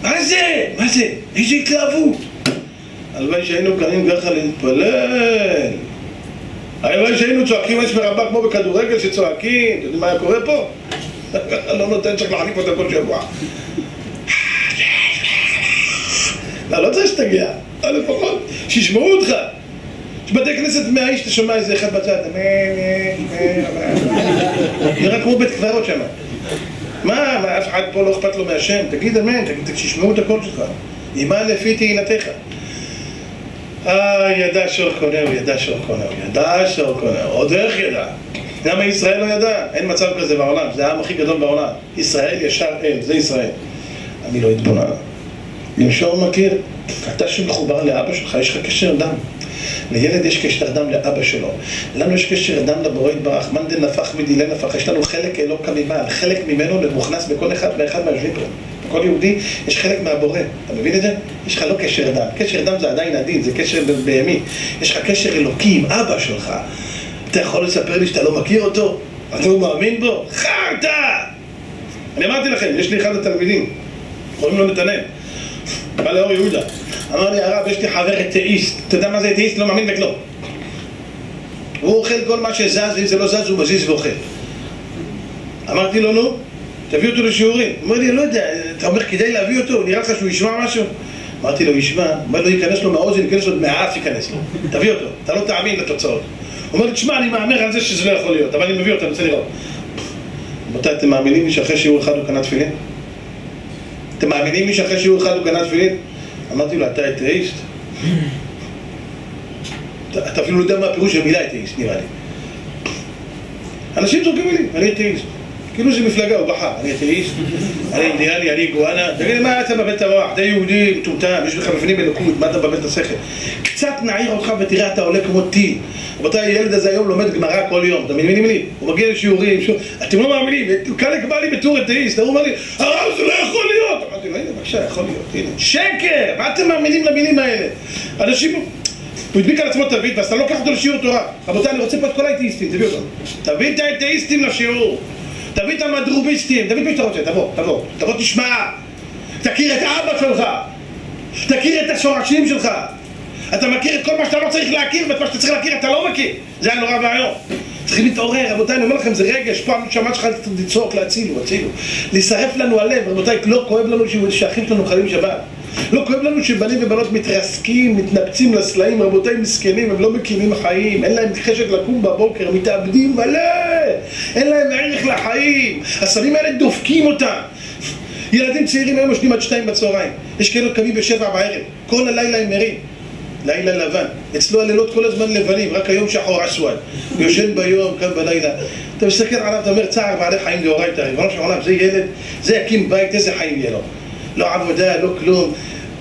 מה זה? מה זה? איזה התלהבות! הלוואי שהיינו קמים ככה להתפלל הלוואי שהיינו צועקים אש מרבה כמו בכדורגל שצועקים, אתם יודעים מה היה קורה פה? לא נותן, צריך להחליף אותה כל שבוע. לא, לא צריך שתגיע, אבל לפחות שישמעו אותך. יש בתי כנסת מאה איש, אתה שומע איזה אחד בצד, נראה כמו בית קברות שם. מה, אף אחד פה לא אכפת לו מהשם? תגיד אמן, תגיד, שישמעו את הקול שלך. אימה לפי תהילתך. אה, ידע שור קונהו, ידע שור קונהו, ידע שור קונהו, עוד איך ידע? למה ישראל לא ידע? אין מצב כזה בעולם, זה העם הכי גדול בעולם. ישראל ישר אל, זה ישראל. אני לא אתבונן. לנשור מכיר, אתה שמחובר לאבא שלך, יש לך קשר דם. לילד יש קשר דם לאבא שלו. לנו יש קשר דם לבורא יתברך, מאן דנפח מדילי נפח, יש לנו חלק אלוקא ממעל, חלק ממנו מוכנס בכל אחד ואחד מהיושבים פה. כל יהודי יש חלק מהבורא, אתה מבין את זה? יש לך לא קשר דם, קשר דם זה עדיין עדין, זה קשר בהמי, יש לך קשר אלוקי עם אבא שלך. אתה יכול לספר לי שאתה לא מכיר אותו? אתה לא מאמין בו? חרטא! אני אמרתי לכם, יש לי אחד התלמידים, קוראים לו נתנאל, בא לאור יהודה, אמר לי הרב, יש לי חבר אתאיסט, אתה יודע מה זה אתאיסט? לא מאמין בכלום. הוא אוכל כל מה שזז, ואם זה לא זז הוא מזיז ואוכל. אמרתי לו, נו, תביא אותו לשיעורים. הוא אומר לי, לא יודע, אתה אומר כדאי להביא אותו, נראה לך שהוא ישמע משהו? אמרתי לו, ישמע, אמר לו, ייכנס לו מהאוזן, ייכנס לו מהאף, ייכנס לו. תביא אותו, אתה לא תאמין לתוצאות. הוא אומר לי, תשמע, אני מהמר על זה שזה לא יכול להיות, אבל אני מביא אותו, אני רוצה לראות. רבותיי, אתם מאמינים לי שאחרי שיעור אחד הוא קנה תפילין? אתם מאמינים לי שאחרי שיעור אחד הוא קנה תפילין? אמרתי לו, אתה אתאיסט? אתה אפילו לא יודע מה הפירוש של מילה אתאיסט, נראה לי. אנשים זורקים לי, אני אתאיסט. כאילו זה מפלגה, הוא בחר, אני אתאיסט, אני אינדיאני, אני גואנה, תגיד לי, מה אתה מבלבל את המוח? אתה יהודי, מטומטם, יש לך בפנים אלוקות, מה אתה מבלבל את השכל? קצת נעיר אותך ותראה, אתה עולה כמו טיל. רבותיי, הילד הזה היום לומד גמרא כל יום, אתם מבינים לי? הוא מגיע לשיעורים, אתם לא מאמינים, קלק בא לי בתור אתאיסט, הוא אומר לי, הרב זה לא יכול להיות! אמרתי לו, הנה, בבקשה, יכול להיות, הנה. שקר! מה אתם מאמינים למילים האלה? אנשים... הוא הדביק על עצמו תווית, ואז אתה לוקח אותו לשיעור תורה. רבותיי, אני רוצה פה את כל האתאיסטים, תביא אותם. תביא את האתאיסטים לשיעור. תביא את המדרוביסטים, תביא את מי שאתה רוצה, תבוא, תבוא, תבוא תשמע, תכיר את אבא שלך, תכיר את השורשים שלך, אתה מכיר את כל מה שאתה לא צריך להכיר, ואת מה שאתה צריך להכיר אתה לא מכיר, זה היה נורא ואיום. צריכים להתעורר, רבותיי, אני אומר לכם, זה רגש, פה הנשמה שלך לצעוק, להצילו, הצילו. להישרף לנו הלב, רבותיי, לא כואב לנו שהאחים שלנו חלים שבת. לא כואב לנו שבנים ובנות מתרסקים, מתנפצים לסלעים, רבותיי מסכנים, הם לא מקימים חיים, אין להם חשק לקום בבוקר, מתאבדים מלא, אין להם ערך לחיים, הסמים האלה דופקים אותם. ילדים צעירים היום יושבים עד שתיים בצהריים, יש כאלה קמים בשבע בערב, כל הלילה הם ערים. לילה לבן, אצלו הלילות כל הזמן לבנים, רק היום שחור אסואל, יושן ביום, קם בלילה. אתה מסתכל עליו, אתה אומר, צער בעלי חיים דאורייתא, ריבונו של עולם, זה ילד, זה יקים בית, איזה חיים יהיה לו. לא עבודה, לא כלום,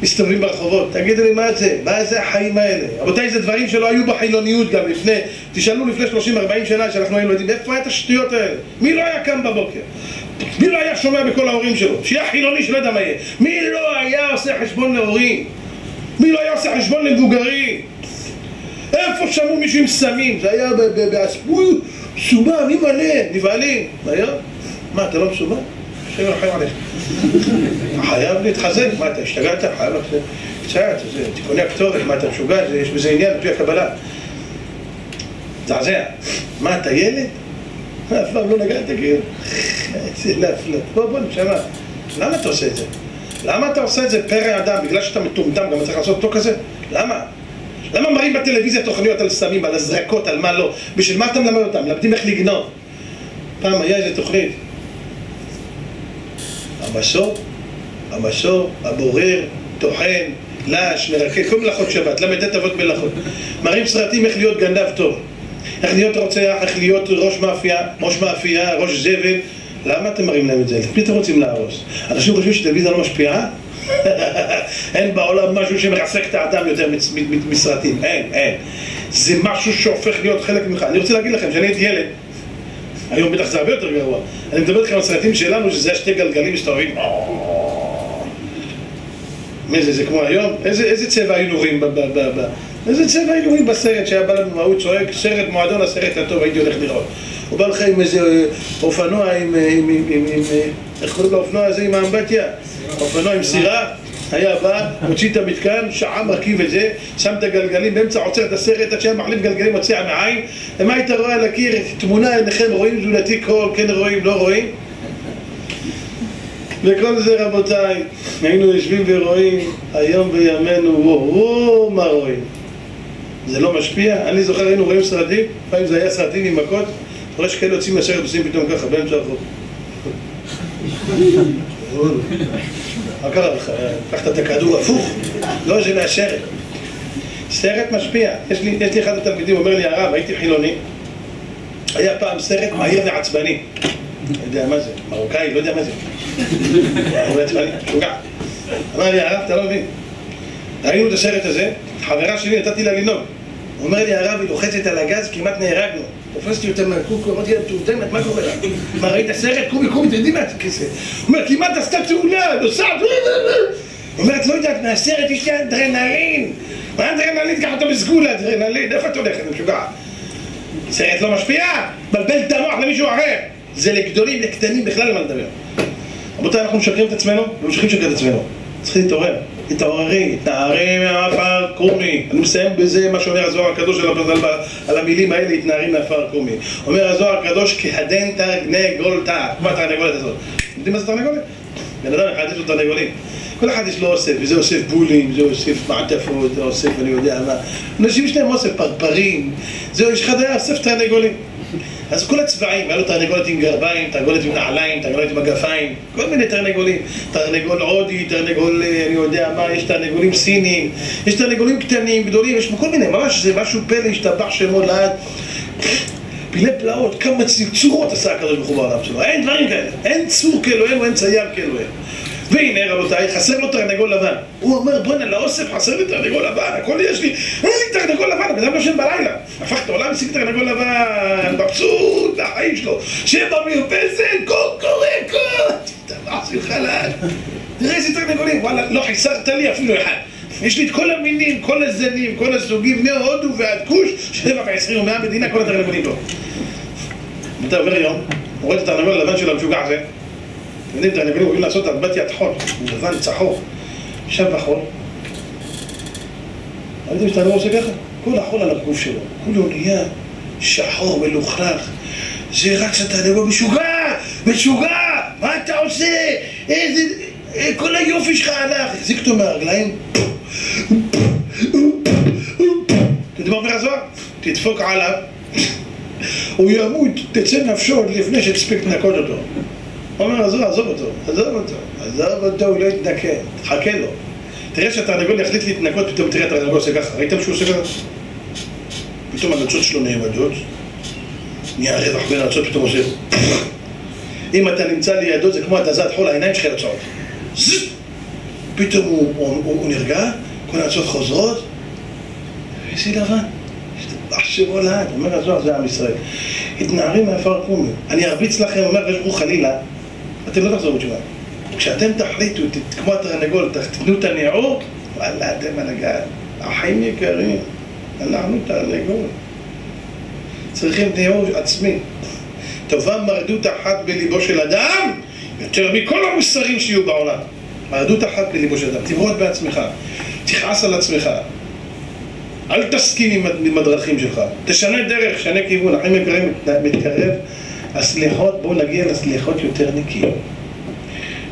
מסתובבים ברחובות. תגידו לי, מה זה? מה זה החיים האלה? רבותיי, זה דברים שלא היו בחילוניות גם לפני, תשאלו לפני 30-40 שנה שאנחנו היינו יודעים, איפה היה את השטויות האלה? מי לא היה קם בבוקר? מי לא היה שומע בכל ההורים שלו? שיהיה חילוני שלא יודע מה יהיה. מי לא היה עושה חשבון להורים? מי לא היה עושה חשבון למבוגרים? איפה שמעו מישהו עם סמים? זה היה באספוי, סומם, מי מלא, נבהלים. היה? מה, אתה לא מסומם? עליך. אתה חייב להתחזק, מה אתה השתגעת? חייב קצת, זה תיקוני הכתובת, מה אתה משוגע? יש בזה עניין לפי הקבלה. זעזע. מה, אתה ילד? אף פעם לא נגעת, כאילו. איזה נפלא. בוא, בוא, נשמע. למה אתה עושה את זה? למה אתה עושה את זה פרא אדם? בגלל שאתה מטומטם, גם צריך לעשות אותו כזה? למה? למה מראים בטלוויזיה תוכניות על סמים, על הזרקות, על מה לא? בשביל מה אתה מלמד אותם? מלמדים איך לגנוב. פעם היה איזה תוכנית. המשור, המשור, הבורר, טוחן, לש, מרכז, כל מלאכות שבת, ל"ט אבות מלאכות. מראים סרטים איך להיות גנב טוב. איך להיות רוצח, איך להיות ראש מאפיה, ראש מאפייה, ראש זבל. למה אתם מראים להם את זה? את מי אתם רוצים להרוס? אנשים חושבים שטלוויזיה לא משפיעה? אין בעולם משהו שמרסק את האדם יותר מסרטים, אין, אין. זה משהו שהופך להיות חלק ממך. אני רוצה להגיד לכם, כשאני הייתי ילד, היום בטח זה הרבה יותר גרוע. אני מדבר איתכם על סרטים שלנו, שזה השתי גלגלים מסתובבים. מי זה, זה כמו היום? איזה, צבע היינו רואים ב... איזה צבע היינו רואים בסרט שהיה בא לנו, ההוא צועק, סרט מועדון הסרט הטוב, הייתי הולך לראות. הוא בא לך עם איזה אה, אופנוע, אה, עם אה, איך קוראים לאופנוע הזה עם האמבטיה? אופנוע עם סירה, היה בא, מוציא את המתקן, שעה מרכיב את זה, שם את הגלגלים, באמצע עוצר את הסרט, עד שהיה מחליף גלגלים, מוציא מהעין, ומה היית רואה על הקיר? תמונה עיניכם, רואים זולתי קול, כן רואים, לא רואים? וכל זה רבותיי, היינו יושבים ורואים היום בימינו, וואו, וואו, מה רואים? זה לא משפיע? אני זוכר, היינו רואים סרטים, פעם זה היה סרטים עם מכות, אתה רואה שכאלה יוצאים מהסרט עושים פתאום ככה, באמצע החוק. מה קרה לך? לקחת את הכדור הפוך? לא, זה מהסרט. סרט משפיע. יש לי, יש לי אחד התלמידים, אומר לי הרב, הייתי חילוני, היה פעם סרט מהיר ועצבני. לא יודע מה זה, מרוקאי, לא יודע מה זה. משוגע. אמר לי, הרב, אתה לא מבין. ראינו את הסרט הזה, חברה שלי נתתי לה לנהוג. הוא אומר לי, הרב, היא לוחצת על הגז, כמעט נהרגנו. תופסתי אותה מהקוקו, אמרתי לה, מטומטמת, מה קורה לה? מה, ראית סרט? קומי, קומי, תרדי מהכיסא. הוא אומר, כמעט עשתה תאונה, נוסעת, הוא אומר, את לא יודעת, מהסרט יש לי אדרנלין. מה אדרנלין? קח אותו בסגולה, אדרנלין, איפה את הולכת, משוגע? סרט לא משפיע? בלבל את המוח למישהו אחר. זה לגדולים, לקטנים, בכלל למה לדבר. רבותיי, אנחנו משקרים את עצמנו וממשיכים לשקר את עצמנו. צריכים להתעורר. התעוררי, תערי מעפר קומי. אני מסיים בזה מה שאומר הזוהר הקדוש על, המילים האלה, התנערי מעפר קומי. אומר הזוהר הקדוש, כהדן תרנגולתא. מה התרנגולת הזאת? יודעים מה זה תרנגולת? בן אדם אחד יש לו תרנגולים. כל אחד יש לו אוסף, וזה אוסף בולים, זה אוסף מעטפות, זה אוסף אני יודע מה. אנשים יש להם אוסף פרפרים, זהו, יש לך אוסף תרנגולים. אז כל הצבעים, היה לו תרנגולת עם גרביים, תרנגולת עם נעליים, תרנגולת עם אגפיים, כל מיני תרנגולים. תרנגול הודי, תרנגול, אה, אני יודע מה, יש תרנגולים סינים, יש תרנגולים קטנים, גדולים, יש כל מיני, ממש זה משהו פלא, השתבח שמו לעד. פילי פלאות, כמה צורות עשה הקדוש ברוך הוא בעולם שלו, אין דברים כאלה, אין צור כאלוהינו, אין צייר כאלוהינו. והנה רבותיי, חסר לו תרנגול לבן. הוא אומר, בוא'נה, לאוסף חסר לי תרנגול לבן, הכל יש לי, אין לי תרנגול לבן, הבן אדם יושן בלילה. הפך את העולם, השיג תרנגול לבן, מבסוט, החיים שלו. שב במרפסת, קוקורקות, דבר של חלש. תראה איזה תרנגולים, וואלה, לא חיסרת לי אפילו אחד. יש לי את כל המינים, כל הזנים, כל הסוגים, מהודו ועד כוש, שבע ועשרים ומאה מדינה, כל התרנגולים פה. אתה עובר יום, רואה את התרנגול הלבן של המשוגע הזה, אתם יודעים, תרנגולים יכולים לעשות אמבטיית חול, לבן צחור, ישב בחול. אתם יודעים שאתה לא עושה ככה? כל החול על הגוף שלו, כולו נהיה שחור, מלוכלך. זה רק שהתרנגול משוגע, משוגע, מה אתה עושה? איזה... כל היופי שלך הלך, החזיק אותו מהרגליים. אתה יודע מה אומר הזוהר? תדפוק עליו, הוא ימות, תצא נפשו עוד לפני שתספיק לנקות אותו. הוא אומר, עזוב, עזוב אותו, עזוב אותו, עזוב אותו, הוא לא יתנקה, תחכה לו. תראה שהתרנגול יחליט להתנקות, פתאום תראה את התרנגול עושה ככה, ראיתם שהוא עושה ככה? פתאום הנוצות שלו נעמדות, נהיה רווח בין הנוצות, פתאום עושה... אם אתה נמצא לידו זה כמו התזת חול, העיניים שלך יוצאות. פתאום הוא, הוא, הוא, הוא נרגע, כל הנוצות חוזרות, איזה לבן. השתבח שמו לעד, אומר הזוהר זה עם ישראל. התנערים מעפר קומי. אני ארביץ לכם, אומר הקדוש ברוך חלילה, אתם לא תחזרו בתשובה. כשאתם תחליטו, כמו התרנגול, תתנו את הנעור, וואלה, אתם על הגל. החיים יקרים, אנחנו תרנגול. צריכים נעור עצמי. טובה מרדות אחת בליבו של אדם, יותר מכל המוסרים שיהיו בעולם. מרדות אחת בליבו של אדם. תמרוד בעצמך, תכעס על עצמך. אל תסכים עם הדרכים שלך. תשנה דרך, שנה כיוון. אחרי יקרים, מתקרב. הסליחות, בואו נגיע לסליחות יותר נקיים.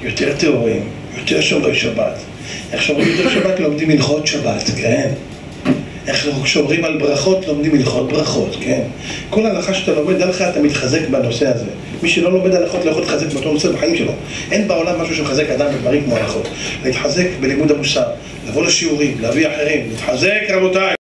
יותר טהורים, יותר שומרי שבת. איך שומרים יותר שבת? לומדים הלכות שבת, כן. איך שומרים על ברכות, לומדים הלכות ברכות, כן? כל הלכה שאתה לומד, דע לך, אתה מתחזק בנושא הזה. מי שלא לומד הלכות לא יכול להתחזק באותו נושא בחיים שלו. אין בעולם משהו שמחזק אדם בדברים כמו הלכות. להתחזק בלימוד המוסר, לבוא לשיעורים, להביא אחרים, להתחזק רבותיי.